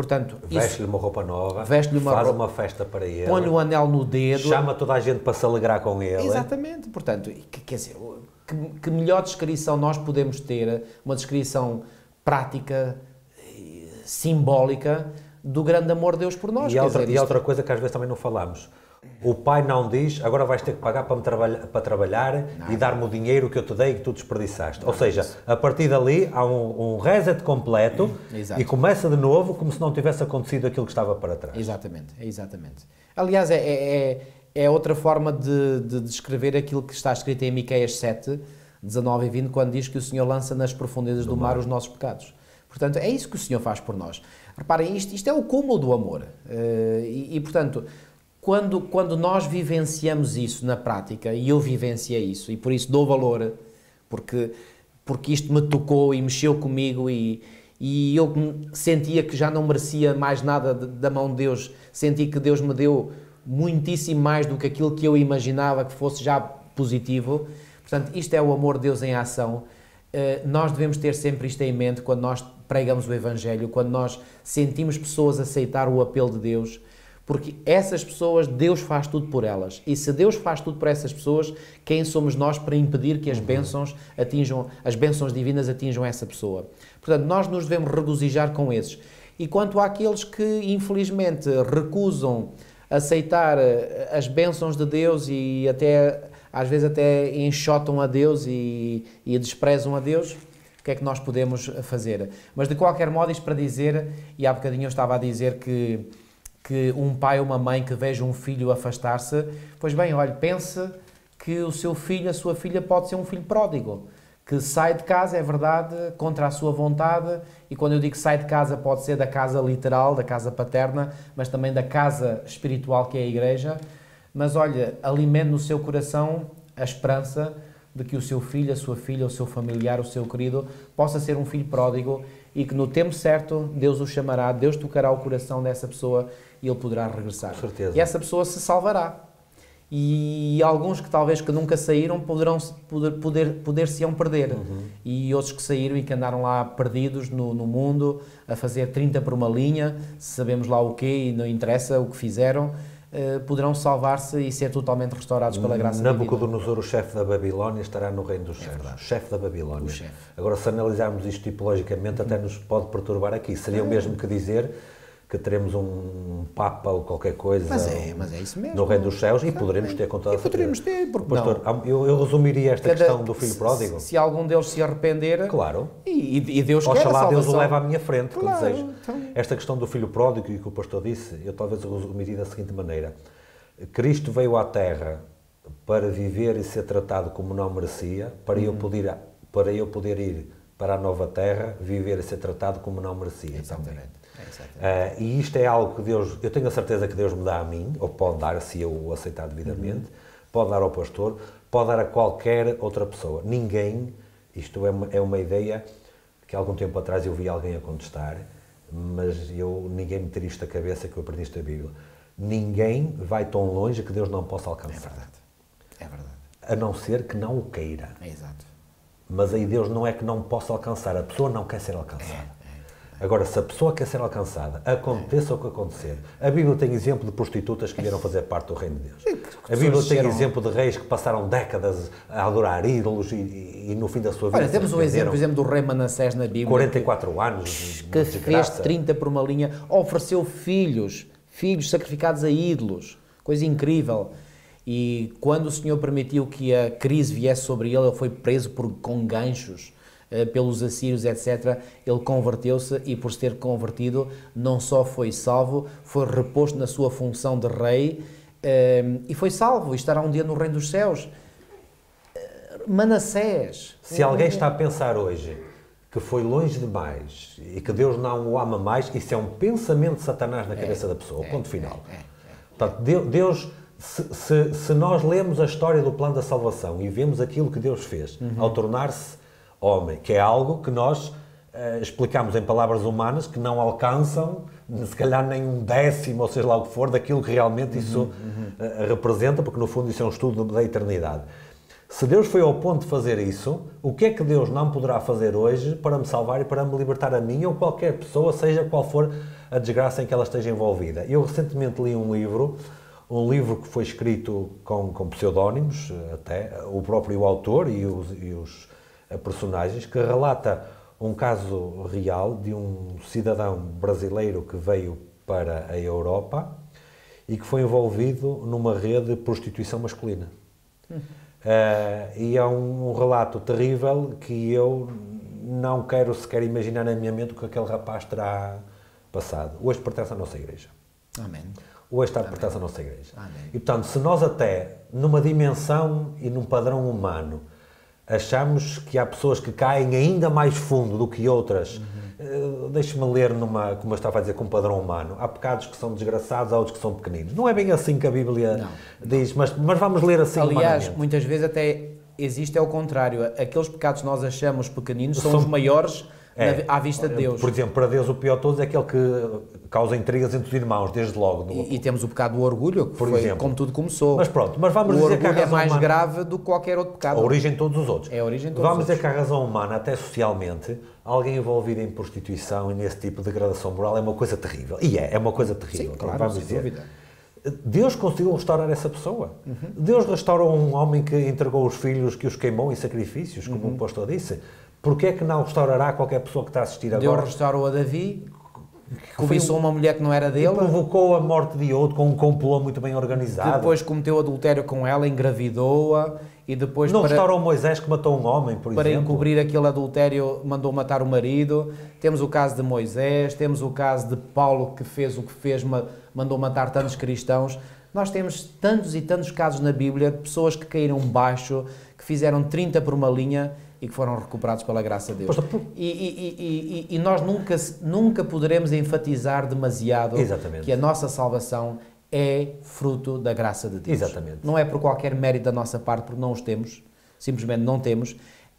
Portanto, veste-lhe uma roupa nova, veste uma faz roupa, uma festa para ele, põe-lhe o anel no dedo, chama toda a gente para se alegrar com ele. Exatamente, portanto, quer dizer, que, que melhor descrição nós podemos ter, uma descrição prática, simbólica, do grande amor de Deus por nós. E, outra, dizer, e outra coisa que às vezes também não falamos, o pai não diz, agora vais ter que pagar para, me trabalha, para trabalhar e dar-me o dinheiro que eu te dei e que tu desperdiçaste. Ou seja, a partir dali há um, um reset completo Exato. e começa de novo como se não tivesse acontecido aquilo que estava para trás. Exatamente, exatamente. Aliás, é, é, é outra forma de, de descrever aquilo que está escrito em Miqueias 7, 19 e 20, quando diz que o Senhor lança nas profundezas do, do mar, mar os nossos pecados. Portanto, é isso que o Senhor faz por nós. Reparem, isto, isto é o cúmulo do amor. Uh, e, e, portanto, quando, quando nós vivenciamos isso na prática, e eu vivenciei isso, e por isso dou valor, porque, porque isto me tocou e mexeu comigo, e, e eu sentia que já não merecia mais nada da mão de Deus, senti que Deus me deu muitíssimo mais do que aquilo que eu imaginava que fosse já positivo. Portanto, isto é o amor de Deus em ação. Uh, nós devemos ter sempre isto em mente quando nós pregamos o Evangelho, quando nós sentimos pessoas aceitar o apelo de Deus porque essas pessoas, Deus faz tudo por elas. E se Deus faz tudo por essas pessoas, quem somos nós para impedir que as uhum. bênçãos atinjam, as bênçãos divinas atinjam essa pessoa? Portanto, nós nos devemos regozijar com esses. E quanto àqueles que, infelizmente, recusam aceitar eh, as bênçãos de Deus e até, às vezes, até enxotam a Deus e, e desprezam a Deus, o que é que nós podemos fazer? Mas, de qualquer modo, isto para dizer, e há bocadinho eu estava a dizer que que um pai ou uma mãe que veja um filho afastar-se, pois bem, olhe, pense que o seu filho, a sua filha pode ser um filho pródigo, que sai de casa, é verdade, contra a sua vontade, e quando eu digo sai de casa, pode ser da casa literal, da casa paterna, mas também da casa espiritual que é a igreja. Mas olha, alimente no seu coração a esperança de que o seu filho, a sua filha, o seu familiar, o seu querido, possa ser um filho pródigo e que no tempo certo Deus o chamará, Deus tocará o coração dessa pessoa e ele poderá regressar. Com certeza. E essa pessoa se salvará. E alguns que talvez que nunca saíram poderão poder, poder, poder se iam perder. Uhum. E outros que saíram e que andaram lá perdidos no, no mundo, a fazer 30 por uma linha, sabemos lá o quê e não interessa o que fizeram, Uh, poderão salvar-se e ser totalmente restaurados pela graça Nabucodonosor, o chefe da Babilónia, estará no reino dos céus. É chefe da Babilónia. Agora, se analisarmos isto tipologicamente, até nos pode perturbar aqui. Seria o mesmo que dizer que teremos um Papa ou qualquer coisa mas é, mas é isso mesmo. no Reino dos Céus e poderemos ter com toda a Poderemos ter, porque Pastor, não. Eu, eu resumiria esta Cada, questão do filho pródigo. Se, se, algum deles se arrepender, claro. e, e Deus Oxalá quer Deus o leva à minha frente, claro, desejo. Então... Esta questão do filho pródigo e que o pastor disse, eu talvez resumiria da seguinte maneira. Cristo veio à Terra para viver e ser tratado como não merecia, para, uhum. eu, poder, para eu poder ir para a nova Terra, viver e ser tratado como não merecia. Exatamente. Também. Uh, e isto é algo que Deus, eu tenho a certeza que Deus me dá a mim, ou pode dar, se eu o aceitar devidamente, uhum. pode dar ao pastor, pode dar a qualquer outra pessoa. Ninguém, isto é uma, é uma ideia que algum tempo atrás eu vi alguém a contestar, mas eu, ninguém me ter isto à cabeça que eu aprendi isto da Bíblia. Ninguém vai tão longe que Deus não possa alcançar. É verdade. É verdade. A não ser que não o queira. É exato. Mas aí Deus não é que não possa alcançar, a pessoa não quer ser alcançada. É. Agora, se a pessoa quer ser alcançada, aconteça o que acontecer. A Bíblia tem exemplo de prostitutas que vieram fazer parte do reino de Deus. A Bíblia tem exemplo de reis que passaram décadas a adorar ídolos e, e, e no fim da sua vida. Olha, temos um exemplo, por exemplo, do rei Manassés na Bíblia. 44 que, anos. Que fez 30 por uma linha, ofereceu filhos, filhos sacrificados a ídolos. Coisa incrível. E quando o Senhor permitiu que a crise viesse sobre ele, ele foi preso por, com ganchos pelos assírios, etc., ele converteu-se e, por se ter convertido, não só foi salvo, foi reposto na sua função de rei eh, e foi salvo e estará um dia no reino dos céus. Eh, Manassés. Se alguém está a pensar hoje que foi longe demais e que Deus não o ama mais, isso é um pensamento de Satanás na é, cabeça da pessoa. É, ponto final. É, é, Portanto, Deus, se, se, se, nós lemos a história do plano da salvação e vemos aquilo que Deus fez uhum. ao tornar-se homem, que é algo que nós uh, explicamos em palavras humanas que não alcançam, se calhar, nem um décimo, ou seja lá o que for, daquilo que realmente isso uhum, uhum. Uh, representa, porque no fundo isso é um estudo da eternidade. Se Deus foi ao ponto de fazer isso, o que é que Deus não poderá fazer hoje para me salvar e para me libertar a mim ou qualquer pessoa, seja qual for a desgraça em que ela esteja envolvida? Eu recentemente li um livro, um livro que foi escrito com, com pseudónimos, até, o próprio autor e os, e os personagens, que relata um caso real de um cidadão brasileiro que veio para a Europa e que foi envolvido numa rede de prostituição masculina. Hum. Uh, e é um, um, relato terrível que eu não quero sequer imaginar na minha mente o que aquele rapaz terá passado. Hoje pertence à nossa igreja. Amém. Hoje está pertence à nossa igreja. Amém. E portanto, se nós até, numa dimensão e num padrão humano, achamos que há pessoas que caem ainda mais fundo do que outras, uhum. uh, deixe-me ler numa, como eu estava a dizer, com um padrão humano. Há pecados que são desgraçados, há outros que são pequeninos. Não é bem assim que a Bíblia não, diz, Mas, mas vamos ler assim Aliás, muitas vezes até existe é o contrário. Aqueles pecados que nós achamos pequeninos são, são os maiores é, à vista de Deus. Por exemplo, para Deus o pior de todos é aquele que causa intrigas entre os irmãos, desde logo. E, e, temos o pecado do orgulho, que por foi exemplo. como tudo começou. Mas pronto, mas vamos o dizer que a razão é mais humana, grave do que qualquer outro pecado. A origem de todos os outros. É a origem de todos Vamos dizer que a razão humana, até socialmente, alguém envolvido em prostituição e nesse tipo de degradação moral é uma coisa terrível. E é, é uma coisa terrível. Sim, claro, vamos dizer. Dúvida. Deus conseguiu restaurar essa pessoa. Uhum. Deus restaurou um homem que entregou os filhos, que os queimou em sacrifícios, como uhum. o pastor disse. Porquê é que não restaurará qualquer pessoa que está a assistir Deus agora? Deus restaurou a Davi, cobiçou uma mulher que não era dele. provocou a morte de outro com um complô muito bem organizado. Depois cometeu adultério com ela, engravidou-a e depois... Não para, restaurou Moisés que matou um homem, por para exemplo. Para encobrir aquele adultério mandou matar o marido. Temos o caso de Moisés, temos o caso de Paulo que fez o que fez, mandou matar tantos cristãos. Nós temos tantos e tantos casos na Bíblia de pessoas que caíram baixo, que fizeram 30 por uma linha e que foram recuperados pela graça de Deus. E, e, e, e, nós nunca, nunca poderemos enfatizar demasiado Exatamente. que a nossa salvação é fruto da graça de Deus. Exatamente. Não é por qualquer mérito da nossa parte, porque não os temos, simplesmente não temos,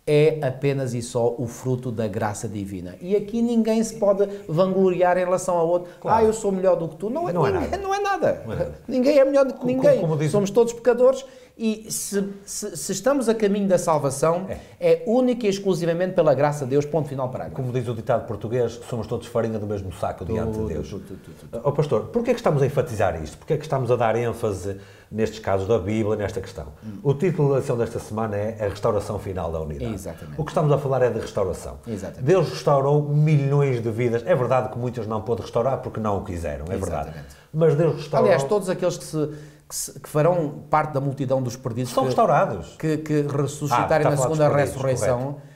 é apenas e só o fruto da graça divina. E aqui ninguém se pode vangloriar em relação ao outro. Claro. Ah, eu sou melhor do que tu. Não é, não é, nada. Não é nada. Não é nada. Ninguém é melhor do que ninguém. Como, como. Somos todos pecadores e se, se, se, estamos a caminho da salvação, é. é única e exclusivamente pela graça de Deus, ponto final para Como diz o ditado português, somos todos farinha do mesmo saco diante de Deus. Tudo, tudo, tudo, oh, pastor, porquê é que estamos a enfatizar isto? Porquê é que estamos a dar ênfase nestes casos da Bíblia, nesta questão? Hum. O título da lição desta semana é a restauração final da unidade. Exatamente. O que estamos a falar é de restauração. Exatamente. Deus restaurou milhões de vidas. É verdade que muitos não pôde restaurar porque não o quiseram, é verdade. Exatamente. Mas Deus restaurou... Aliás, todos aqueles que se que, que, farão parte da multidão dos perdidos. São que, restaurados. Que, que ressuscitarem ah, na segunda ressurreição. Correto.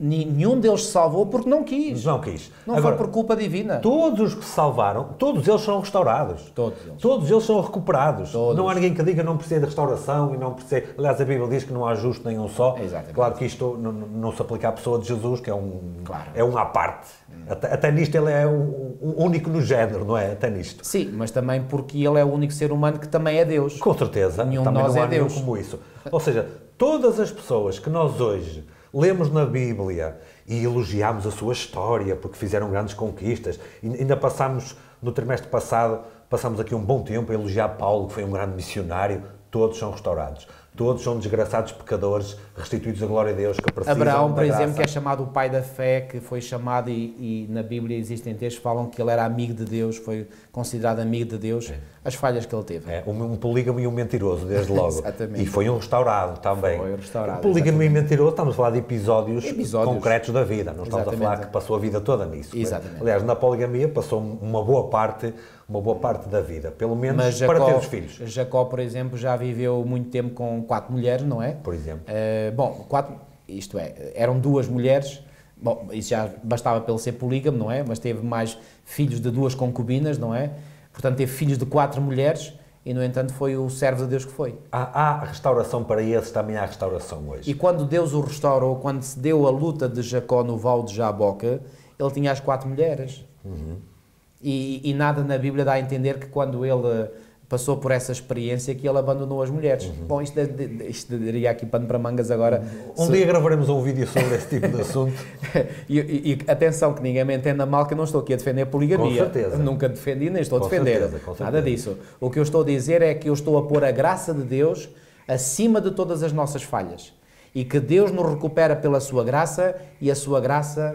Nenhum deles se salvou porque não quis. Não quis. Não Agora, foi por culpa divina. Todos os que se salvaram, todos eles são restaurados. Todos eles. Todos eles são recuperados. Todos. Não há ninguém que diga não precisa de restauração e não precisa. Aliás, a Bíblia diz que não há justo nenhum só. Exatamente. Claro que isto não, não, se aplica à pessoa de Jesus, que é um, claro. é um à parte. Hum. Até, até, nisto ele é o, único no género, não é? Até nisto. Sim, mas também porque ele é o único ser humano que também é Deus. Com certeza. Nenhum também de nós não há é Deus. como isso. Ou seja, todas as pessoas que nós hoje lemos na Bíblia e elogiámos a sua história, porque fizeram grandes conquistas. E ainda passámos, no trimestre passado, passámos aqui um bom tempo a elogiar Paulo, que foi um grande missionário. Todos são restaurados. Todos são desgraçados pecadores restituídos à glória de Deus que precisam Abraão, por exemplo, que é chamado o pai da fé, que foi chamado e, e, na Bíblia existem textos que falam que ele era amigo de Deus, foi considerado amigo de Deus, é. As falhas que ele teve. É, um, polígamo e um mentiroso, desde logo. exatamente. E foi um restaurado também. Foi restaurado. Um polígamo exatamente. e mentiroso, estamos a falar de episódios, episódios. concretos da vida, não estamos exatamente. a falar que passou a vida toda nisso. Exatamente. Aliás, na poligamia passou uma boa parte uma boa parte da vida, pelo menos Jacó, para ter os filhos. Jacó, por exemplo, já viveu muito tempo com quatro mulheres, não é? Por exemplo. Uh, bom, quatro, isto é, eram duas mulheres, bom, isso já bastava pelo ser polígamo, não é? Mas teve mais filhos de duas concubinas, não é? Portanto, teve filhos de quatro mulheres e, no entanto, foi o servo de Deus que foi. Há, há restauração para esses, também há restauração hoje. E quando Deus o restaurou, quando se deu a luta de Jacó no val de Jaboca, ele tinha as quatro mulheres. Uhum. E, e, nada na Bíblia dá a entender que quando ele passou por essa experiência que ele abandonou as mulheres. Uhum. Bom, isto, isto daria aqui pano para mangas agora. Um se... dia gravaremos um vídeo sobre esse tipo de assunto. e, e, e, atenção, que ninguém me entenda mal que eu não estou aqui a defender a poligamia. Com certeza. Nunca defendi nem estou com a defender. Certeza, com Nada disso. O que eu estou a dizer é que eu estou a pôr a graça de Deus acima de todas as nossas falhas. E que Deus nos recupera pela sua graça e a sua graça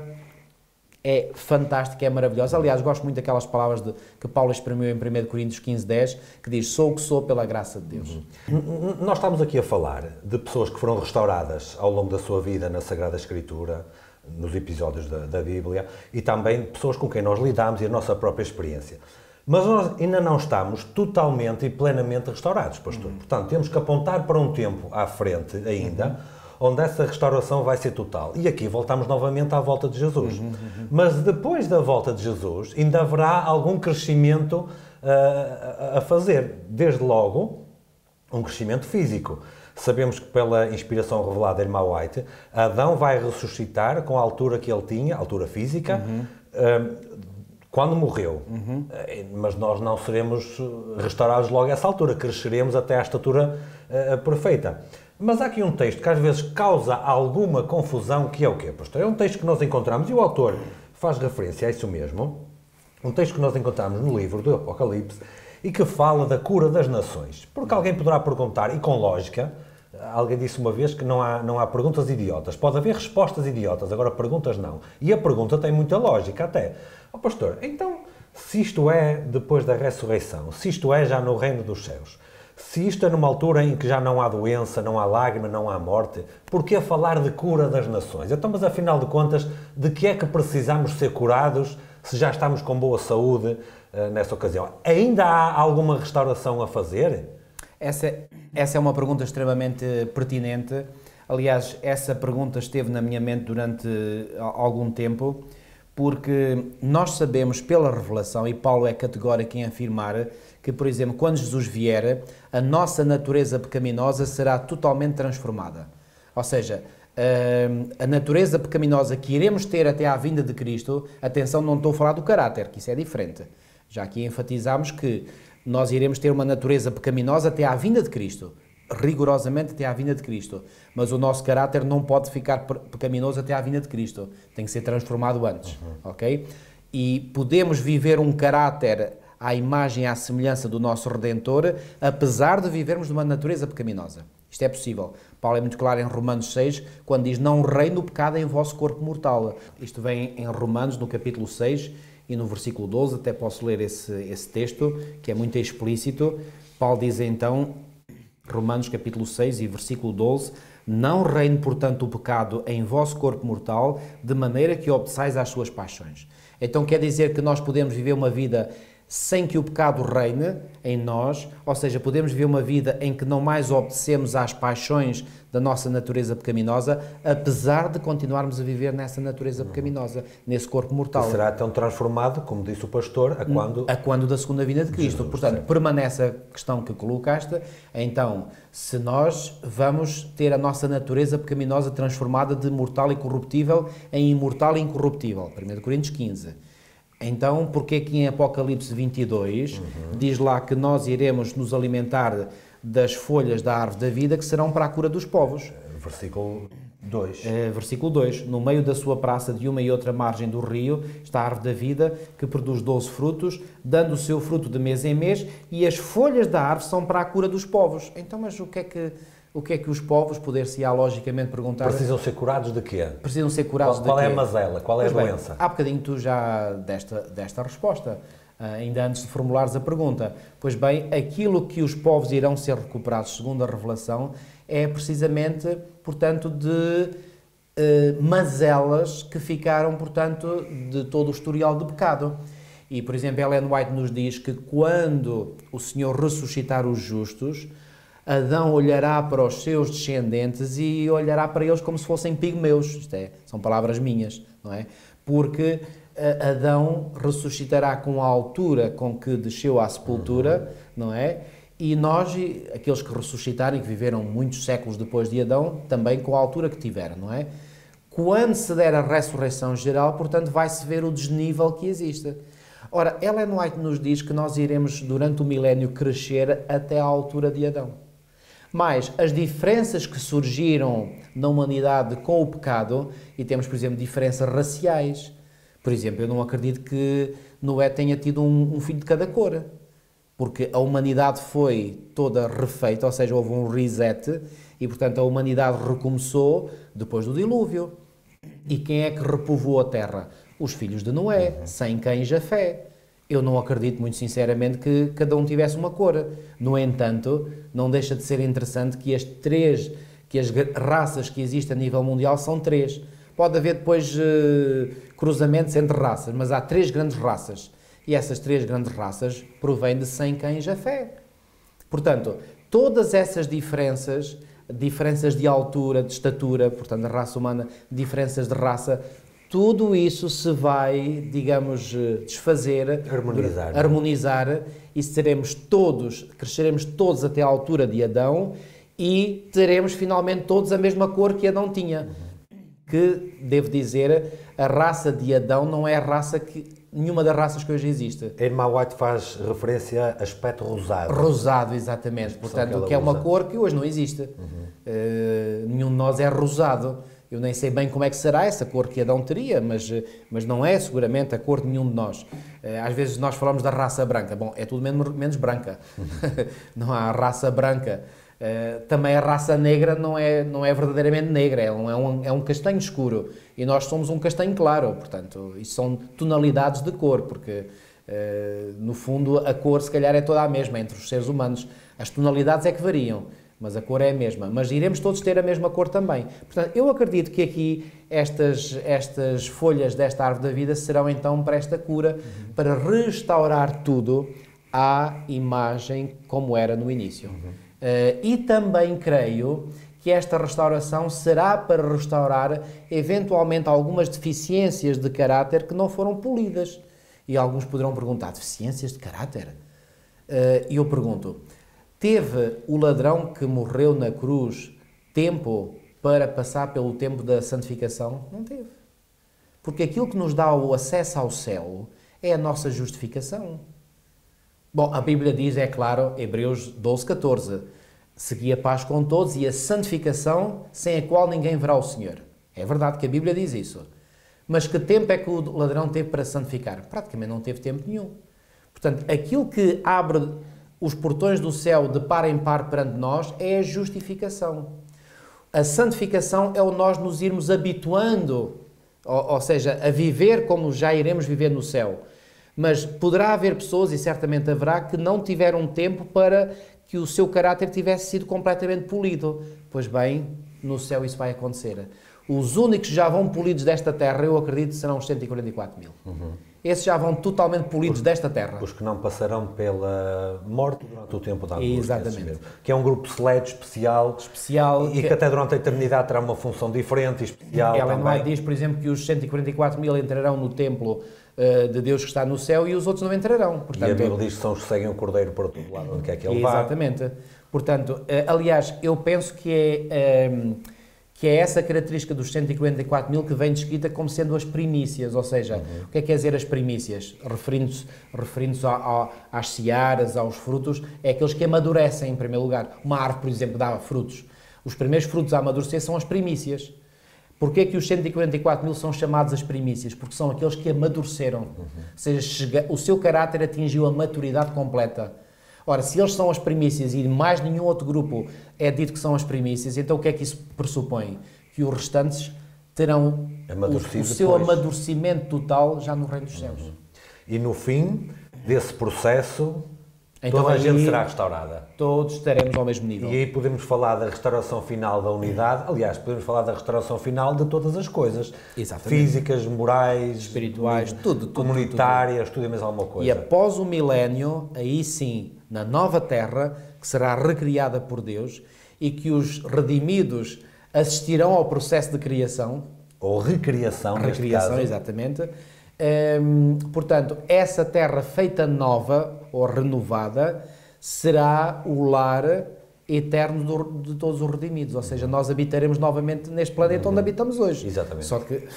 é fantástica, é maravilhosa. Aliás, gosto muito daquelas palavras de, que Paulo exprimiu em 1 Coríntios 15, 10, que diz: Sou o que sou pela graça de Deus. Uhum. Nós estamos aqui a falar de pessoas que foram restauradas ao longo da sua vida na Sagrada Escritura, nos episódios da, da Bíblia, e também pessoas com quem nós lidamos e a nossa própria experiência. Mas nós ainda não estamos totalmente e plenamente restaurados, pastor. Uhum. Portanto, temos que apontar para um tempo à frente ainda, uhum. Onde essa restauração vai ser total. E aqui voltamos novamente à volta de Jesus. Uhum. Mas depois da volta de Jesus, ainda haverá algum crescimento uh, a fazer. Desde logo, um crescimento físico. Sabemos que pela inspiração revelada em Irmã White, Adão vai ressuscitar com a altura que ele tinha, altura física, uhum. uh, quando morreu. Uhum. Mas nós não seremos restaurados logo a essa altura, cresceremos até à estatura uh, perfeita. Mas há aqui um texto que às vezes causa alguma confusão, que é o quê, pastor? É um texto que nós encontramos, e o autor faz referência a isso mesmo, um texto que nós encontramos no livro do Apocalipse, e que fala da cura das nações. Porque alguém poderá perguntar, e com lógica, alguém disse uma vez que não há, não há perguntas idiotas. Pode haver respostas idiotas, agora perguntas não. E a pergunta tem muita lógica até. Ó oh, pastor, então, se isto é depois da ressurreição, se isto é já no reino dos céus, se isto é numa altura em que já não há doença, não há lágrima, não há morte, por que falar de cura das nações? Então, mas afinal de contas, de que é que precisamos ser curados se já estamos com boa saúde uh, nessa ocasião? Ainda há alguma restauração a fazer? Essa, essa é uma pergunta extremamente pertinente. Aliás, essa pergunta esteve na minha mente durante algum tempo porque nós sabemos pela revelação, e Paulo é categórico em afirmar, que, por exemplo, quando Jesus vier, a nossa natureza pecaminosa será totalmente transformada. Ou seja, hum, a natureza pecaminosa que iremos ter até à vinda de Cristo, atenção, não estou a falar do caráter, que isso é diferente. Já aqui enfatizamos que nós iremos ter uma natureza pecaminosa até à vinda de Cristo rigorosamente até à vinda de Cristo. Mas o nosso caráter não pode ficar pecaminoso até à vinda de Cristo. Tem que ser transformado antes, uhum. ok? E podemos viver um caráter à imagem e à semelhança do nosso Redentor, apesar de vivermos de uma natureza pecaminosa. Isto é possível. Paulo é muito claro em Romanos 6, quando diz: Não reina o pecado em vosso corpo mortal. Isto vem em Romanos, no capítulo 6 e no versículo 12. Até posso ler esse, esse texto, que é muito explícito. Paulo diz então: Romanos capítulo 6 e versículo 12, não reine, portanto, o pecado em vosso corpo mortal, de maneira que obedeçais às suas paixões. Então quer dizer que nós podemos viver uma vida sem que o pecado reine em nós, ou seja, podemos viver uma vida em que não mais obedecemos às paixões da nossa natureza pecaminosa, apesar de continuarmos a viver nessa natureza pecaminosa, nesse corpo mortal. Que será tão transformado, como disse o pastor, a quando... A quando da segunda vinda de Cristo. Jesus, Portanto, certo. permanece a questão que colocaste, então, se nós vamos ter a nossa natureza pecaminosa transformada de mortal e corruptível em imortal e incorruptível, 1 Coríntios 15 então, porque aqui em Apocalipse 22 uhum. diz lá que nós iremos nos alimentar das folhas da árvore da vida que serão para a cura dos povos? Versículo 2. É, versículo 2. No meio da sua praça, de uma e outra margem do rio, está a árvore da vida, que produz 12 frutos, dando o seu fruto de mês em mês, e as folhas da árvore são para a cura dos povos. Então, mas o que é que o que é que os povos, poder-se-á logicamente perguntar... Precisam ser curados de quê? Precisam ser curados qual, de qual quê? Qual é a mazela? Qual é pois a bem, doença? Há bocadinho tu já desta, desta resposta, ah, ainda antes de formulares a pergunta. Pois bem, aquilo que os povos irão ser recuperados, segundo a revelação, é precisamente, portanto, de uh, mazelas que ficaram, portanto, de todo o historial de pecado. E, por exemplo, Ellen White nos diz que quando o Senhor ressuscitar os justos, Adão olhará para os seus descendentes e olhará para eles como se fossem pigmeus. Isto é, são palavras minhas, não é? Porque eh, Adão ressuscitará com a altura com que desceu à sepultura, não é? E nós, aqueles que ressuscitarem, que viveram muitos séculos depois de Adão, também com a altura que tiveram, não é? Quando se der a ressurreição geral, portanto, vai-se ver o desnível que existe. Ora, Ellen White nos diz que nós iremos, durante o milénio, crescer até à altura de Adão. Mas as diferenças que surgiram na humanidade com o pecado, e temos, por exemplo, diferenças raciais. Por exemplo, eu não acredito que Noé tenha tido um, um filho de cada cor, porque a humanidade foi toda refeita, ou seja, houve um reset, e portanto a humanidade recomeçou depois do dilúvio. E quem é que repovoou a terra? Os filhos de Noé, sem quem Jafé. Eu não acredito, muito sinceramente, que cada um tivesse uma cor. No entanto, não deixa de ser interessante que as três, que as raças que existem a nível mundial são três. Pode haver depois uh, cruzamentos entre raças, mas há três grandes raças, E essas três grandes raças provêm de Sem Cães Jafé. Portanto, todas essas diferenças, diferenças de altura, de estatura, portanto, da raça humana, diferenças de raça, tudo isso se vai, digamos, desfazer, harmonizar, harmonizar e seremos todos, cresceremos todos até à altura de Adão e teremos finalmente todos a mesma cor que Adão tinha. Que, devo dizer, a raça de Adão não é a raça que nenhuma das raças que hoje existe. A irmã White faz referência a aspecto rosado. Rosado, exatamente. Portanto, que, que é uma cor que hoje não existe. Uhum. Uh, nenhum de nós é rosado. Eu nem sei bem como é que será essa cor que Adão teria, mas, mas não é seguramente a cor de nenhum de nós. Eh, às vezes nós falamos da raça branca. Bom, é tudo menos, menos branca. Não há raça branca. Uh, também a raça negra não é, não é verdadeiramente negra, é um, é, um, é um castanho escuro. E nós somos um castanho claro, portanto, isso são tonalidades de cor, porque no fundo a cor se calhar é toda a mesma entre os seres humanos. As tonalidades é que variam mas a cor é a mesma. Mas iremos todos ter a mesma cor também. Portanto, eu acredito que aqui estas, estas folhas desta árvore da vida serão então para esta cura, uhum. para restaurar tudo à imagem como era no início. Uhum. Uh, e também creio que esta restauração será para restaurar eventualmente algumas deficiências de caráter que não foram polidas. E alguns poderão perguntar: deficiências de caráter? Uh, e eu pergunto: Teve o ladrão que morreu na cruz tempo para passar pelo tempo da santificação? Não teve. Porque aquilo que nos dá o acesso ao céu é a nossa justificação. Bom, a Bíblia diz, é claro, Hebreus 12, 14: Segui a paz com todos e a santificação sem a qual ninguém verá o Senhor. É verdade que a Bíblia diz isso. Mas que tempo é que o ladrão teve para santificar? Praticamente não teve tempo nenhum. Portanto, aquilo que abre os portões do céu de par em par perante nós é a justificação. A santificação é o nós nos irmos habituando, ou, ou seja, a viver como já iremos viver no céu. Mas poderá haver pessoas, e certamente haverá, que não tiveram tempo para que o seu caráter tivesse sido completamente polido. Pois bem, no céu isso vai acontecer. Os únicos que já vão polidos desta terra, eu acredito, serão os 144 mil. Uhum esses já vão totalmente polidos os, desta terra. Os que não passarão pela morte durante o tempo da angústia. Exatamente. Que é um grupo seleto, especial. Especial. E que, que, até durante a eternidade terá uma função diferente e especial Ela também. não diz, por exemplo, que os 144 mil entrarão no templo uh, de Deus que está no céu e os outros não entrarão. Portanto, e a Bíblia diz que são os que seguem o Cordeiro para todo lado, onde quer que ele vá. Exatamente. Portanto, uh, aliás, eu penso que é... Uh, que é essa característica dos 144 mil que vem descrita como sendo as primícias, ou seja, uhum. o que é que quer dizer as primícias? Referindo-se referindo às searas, aos frutos, é aqueles que amadurecem em primeiro lugar. Uma árvore, por exemplo, dá frutos. Os primeiros frutos a amadurecer são as primícias. Porquê é que os 144 mil são chamados as primícias? Porque são aqueles que amadureceram. Uhum. Ou seja, o seu caráter atingiu a maturidade completa. Ora, se eles são as primícias e mais nenhum outro grupo é dito que são as primícias, então o que é que isso pressupõe? Que os restantes terão o, o, seu amadurecimento total já no reino dos céus. Uhum. E no fim desse processo, então, toda a gente será restaurada. Todos estaremos ao mesmo nível. E aí podemos falar da restauração final da unidade, aliás, podemos falar da restauração final de todas as coisas. Exatamente. Físicas, morais, espirituais, tudo, tudo comunitárias, tudo, tudo. tudo e mais alguma coisa. E após o milénio, aí sim na nova terra, que será recriada por Deus, e que os redimidos assistirão ao processo de criação. Ou recriação, Recriação, exatamente. Hum, portanto, essa terra feita nova ou renovada será o lar eterno do, de todos os redimidos. Ou seja, nós habitaremos novamente neste planeta uhum. onde habitamos hoje. Exatamente. Só que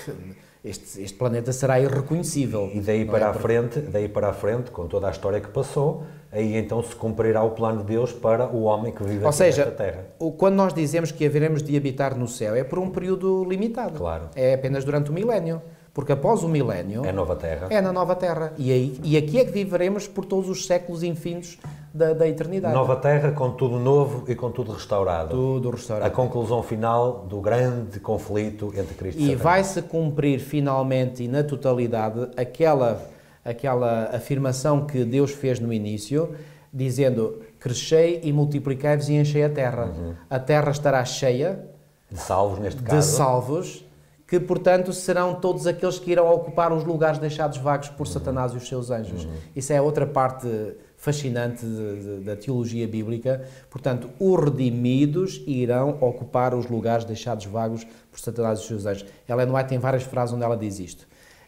este, este planeta será irreconhecível. E daí para, é? a frente, daí para a frente, com toda a história que passou, aí então se cumprirá o plano de Deus para o homem que vive Ou seja, nesta terra. quando nós dizemos que haveremos de habitar no céu, é por um período limitado. Claro. É apenas durante o milénio. Porque após o milénio. É nova terra. É na nova terra. E, aí, e aqui é que viveremos por todos os séculos infinitos da, da eternidade. Nova terra com tudo novo e com tudo restaurado. Tudo restaurado. A conclusão final do grande conflito entre Cristo e E vai-se cumprir finalmente e na totalidade aquela, aquela afirmação que Deus fez no início, dizendo: Crescei e multiplicai-vos e enchei a terra. Uhum. A terra estará cheia. De salvos, neste caso. De salvos que, portanto, serão todos aqueles que irão ocupar os lugares deixados vagos por Satanás e os seus anjos. Uhum. Isso é outra parte fascinante de, de, da teologia bíblica. Portanto, os redimidos irão ocupar os lugares deixados vagos por Satanás e os seus anjos. Não é tem várias frases onde ela diz isto.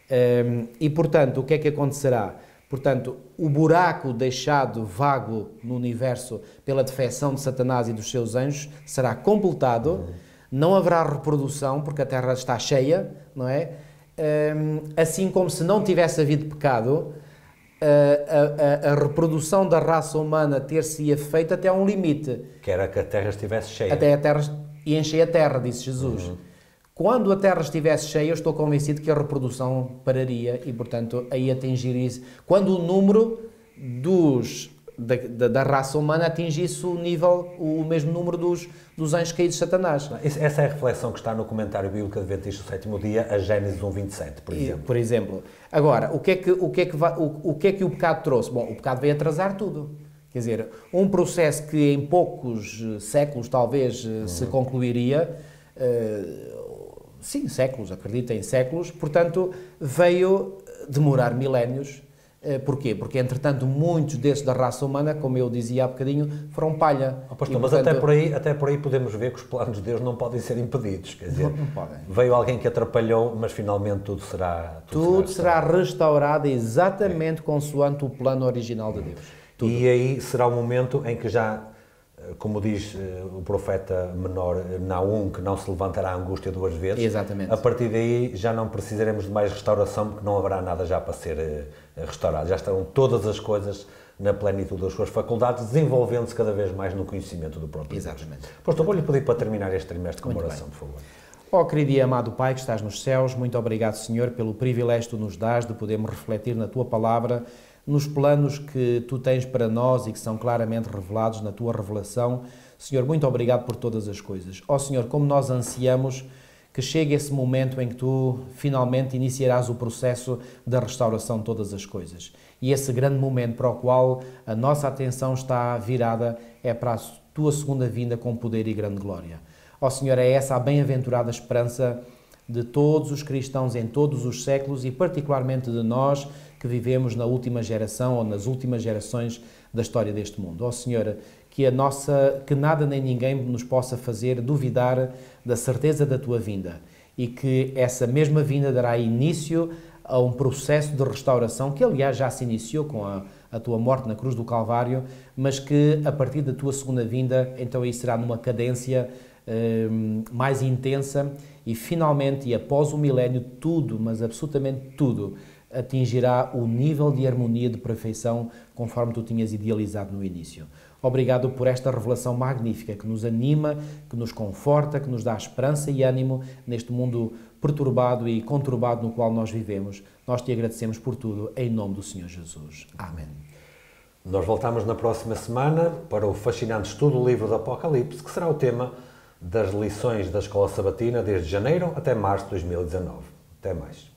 Um, e, portanto, o que é que acontecerá? Portanto, o buraco deixado vago no universo pela defecção de Satanás e dos seus anjos será completado. Uhum não haverá reprodução, porque a Terra está cheia, não é? Assim como se não tivesse havido pecado, a, a, a reprodução da raça humana ter-se-ia feito até um limite. Que era que a Terra estivesse cheia. Até a Terra e encher a Terra, disse Jesus. Uhum. Quando a Terra estivesse cheia, eu estou convencido que a reprodução pararia e, portanto, aí atingiria. Quando o número dos da, da, da, raça humana atingisse o nível, o mesmo número dos, dos anjos caídos de Satanás. Essa é a reflexão que está no comentário bíblico Adventista do sétimo dia, a Gênesis 1.27, por exemplo. E, por exemplo. Agora, o que, é que, o, que é que vai, o, o que é que o pecado trouxe? Bom, o pecado veio atrasar tudo. Quer dizer, um processo que em poucos eh, séculos talvez uhum. se concluiria, uh, sim, séculos, acredita em séculos, portanto, veio demorar milénios eh, porquê? Porque, entretanto, muitos desses da raça humana, como eu dizia há bocadinho, foram palha. Oh, pastor, e, mas portanto, até, por aí, até por aí podemos ver que os planos de Deus não podem ser impedidos. Quer dizer, não, não podem. Veio alguém que atrapalhou, mas finalmente tudo será... Tudo, tudo será, será restaurado exatamente é. consoante o plano original de Deus. Tudo. E aí será o momento em que já como diz eh, o profeta menor eh, Naum, que não se levantará a angústia duas vezes. Exatamente. A partir daí já não precisaremos de mais restauração, porque não haverá nada já para ser eh, restaurado. Já estarão todas as coisas na plenitude das suas faculdades, desenvolvendo-se cada vez mais no conhecimento do próprio Exatamente. Deus. Pastor, vou-lhe pedir para terminar este trimestre com uma oração, por favor. Ó oh, querido e amado Pai que estás nos céus, muito obrigado, Senhor, pelo privilégio que tu nos dás de podermos refletir na tua palavra nos planos que tu tens para nós e que são claramente revelados na tua revelação. Senhor, muito obrigado por todas as coisas. Ó oh, Senhor, como nós ansiamos que chegue esse momento em que tu finalmente iniciarás o processo da restauração de todas as coisas. E esse grande momento para o qual a nossa atenção está virada é para a tua segunda vinda com poder e grande glória. Ó oh, Senhor, é essa a bem-aventurada esperança de todos os cristãos em todos os séculos e particularmente de nós que vivemos na última geração ou nas últimas gerações da história deste mundo. Ó oh, Senhor, que a nossa que nada nem ninguém nos possa fazer duvidar da certeza da tua vinda e que essa mesma vinda dará início a um processo de restauração que aliás já se iniciou com a, a tua morte na cruz do Calvário, mas que a partir da tua segunda vinda, então aí será numa cadência eh, mais intensa e finalmente e após o milénio tudo, mas absolutamente tudo atingirá o nível de harmonia de perfeição conforme tu tinhas idealizado no início. Obrigado por esta revelação magnífica que nos anima, que nos conforta, que nos dá esperança e ânimo neste mundo perturbado e conturbado no qual nós vivemos. Nós te agradecemos por tudo, em nome do Senhor Jesus. Amém. Nós voltamos na próxima semana para o fascinante estudo do livro do Apocalipse, que será o tema das lições da Escola Sabatina desde janeiro até março de 2019. Até mais.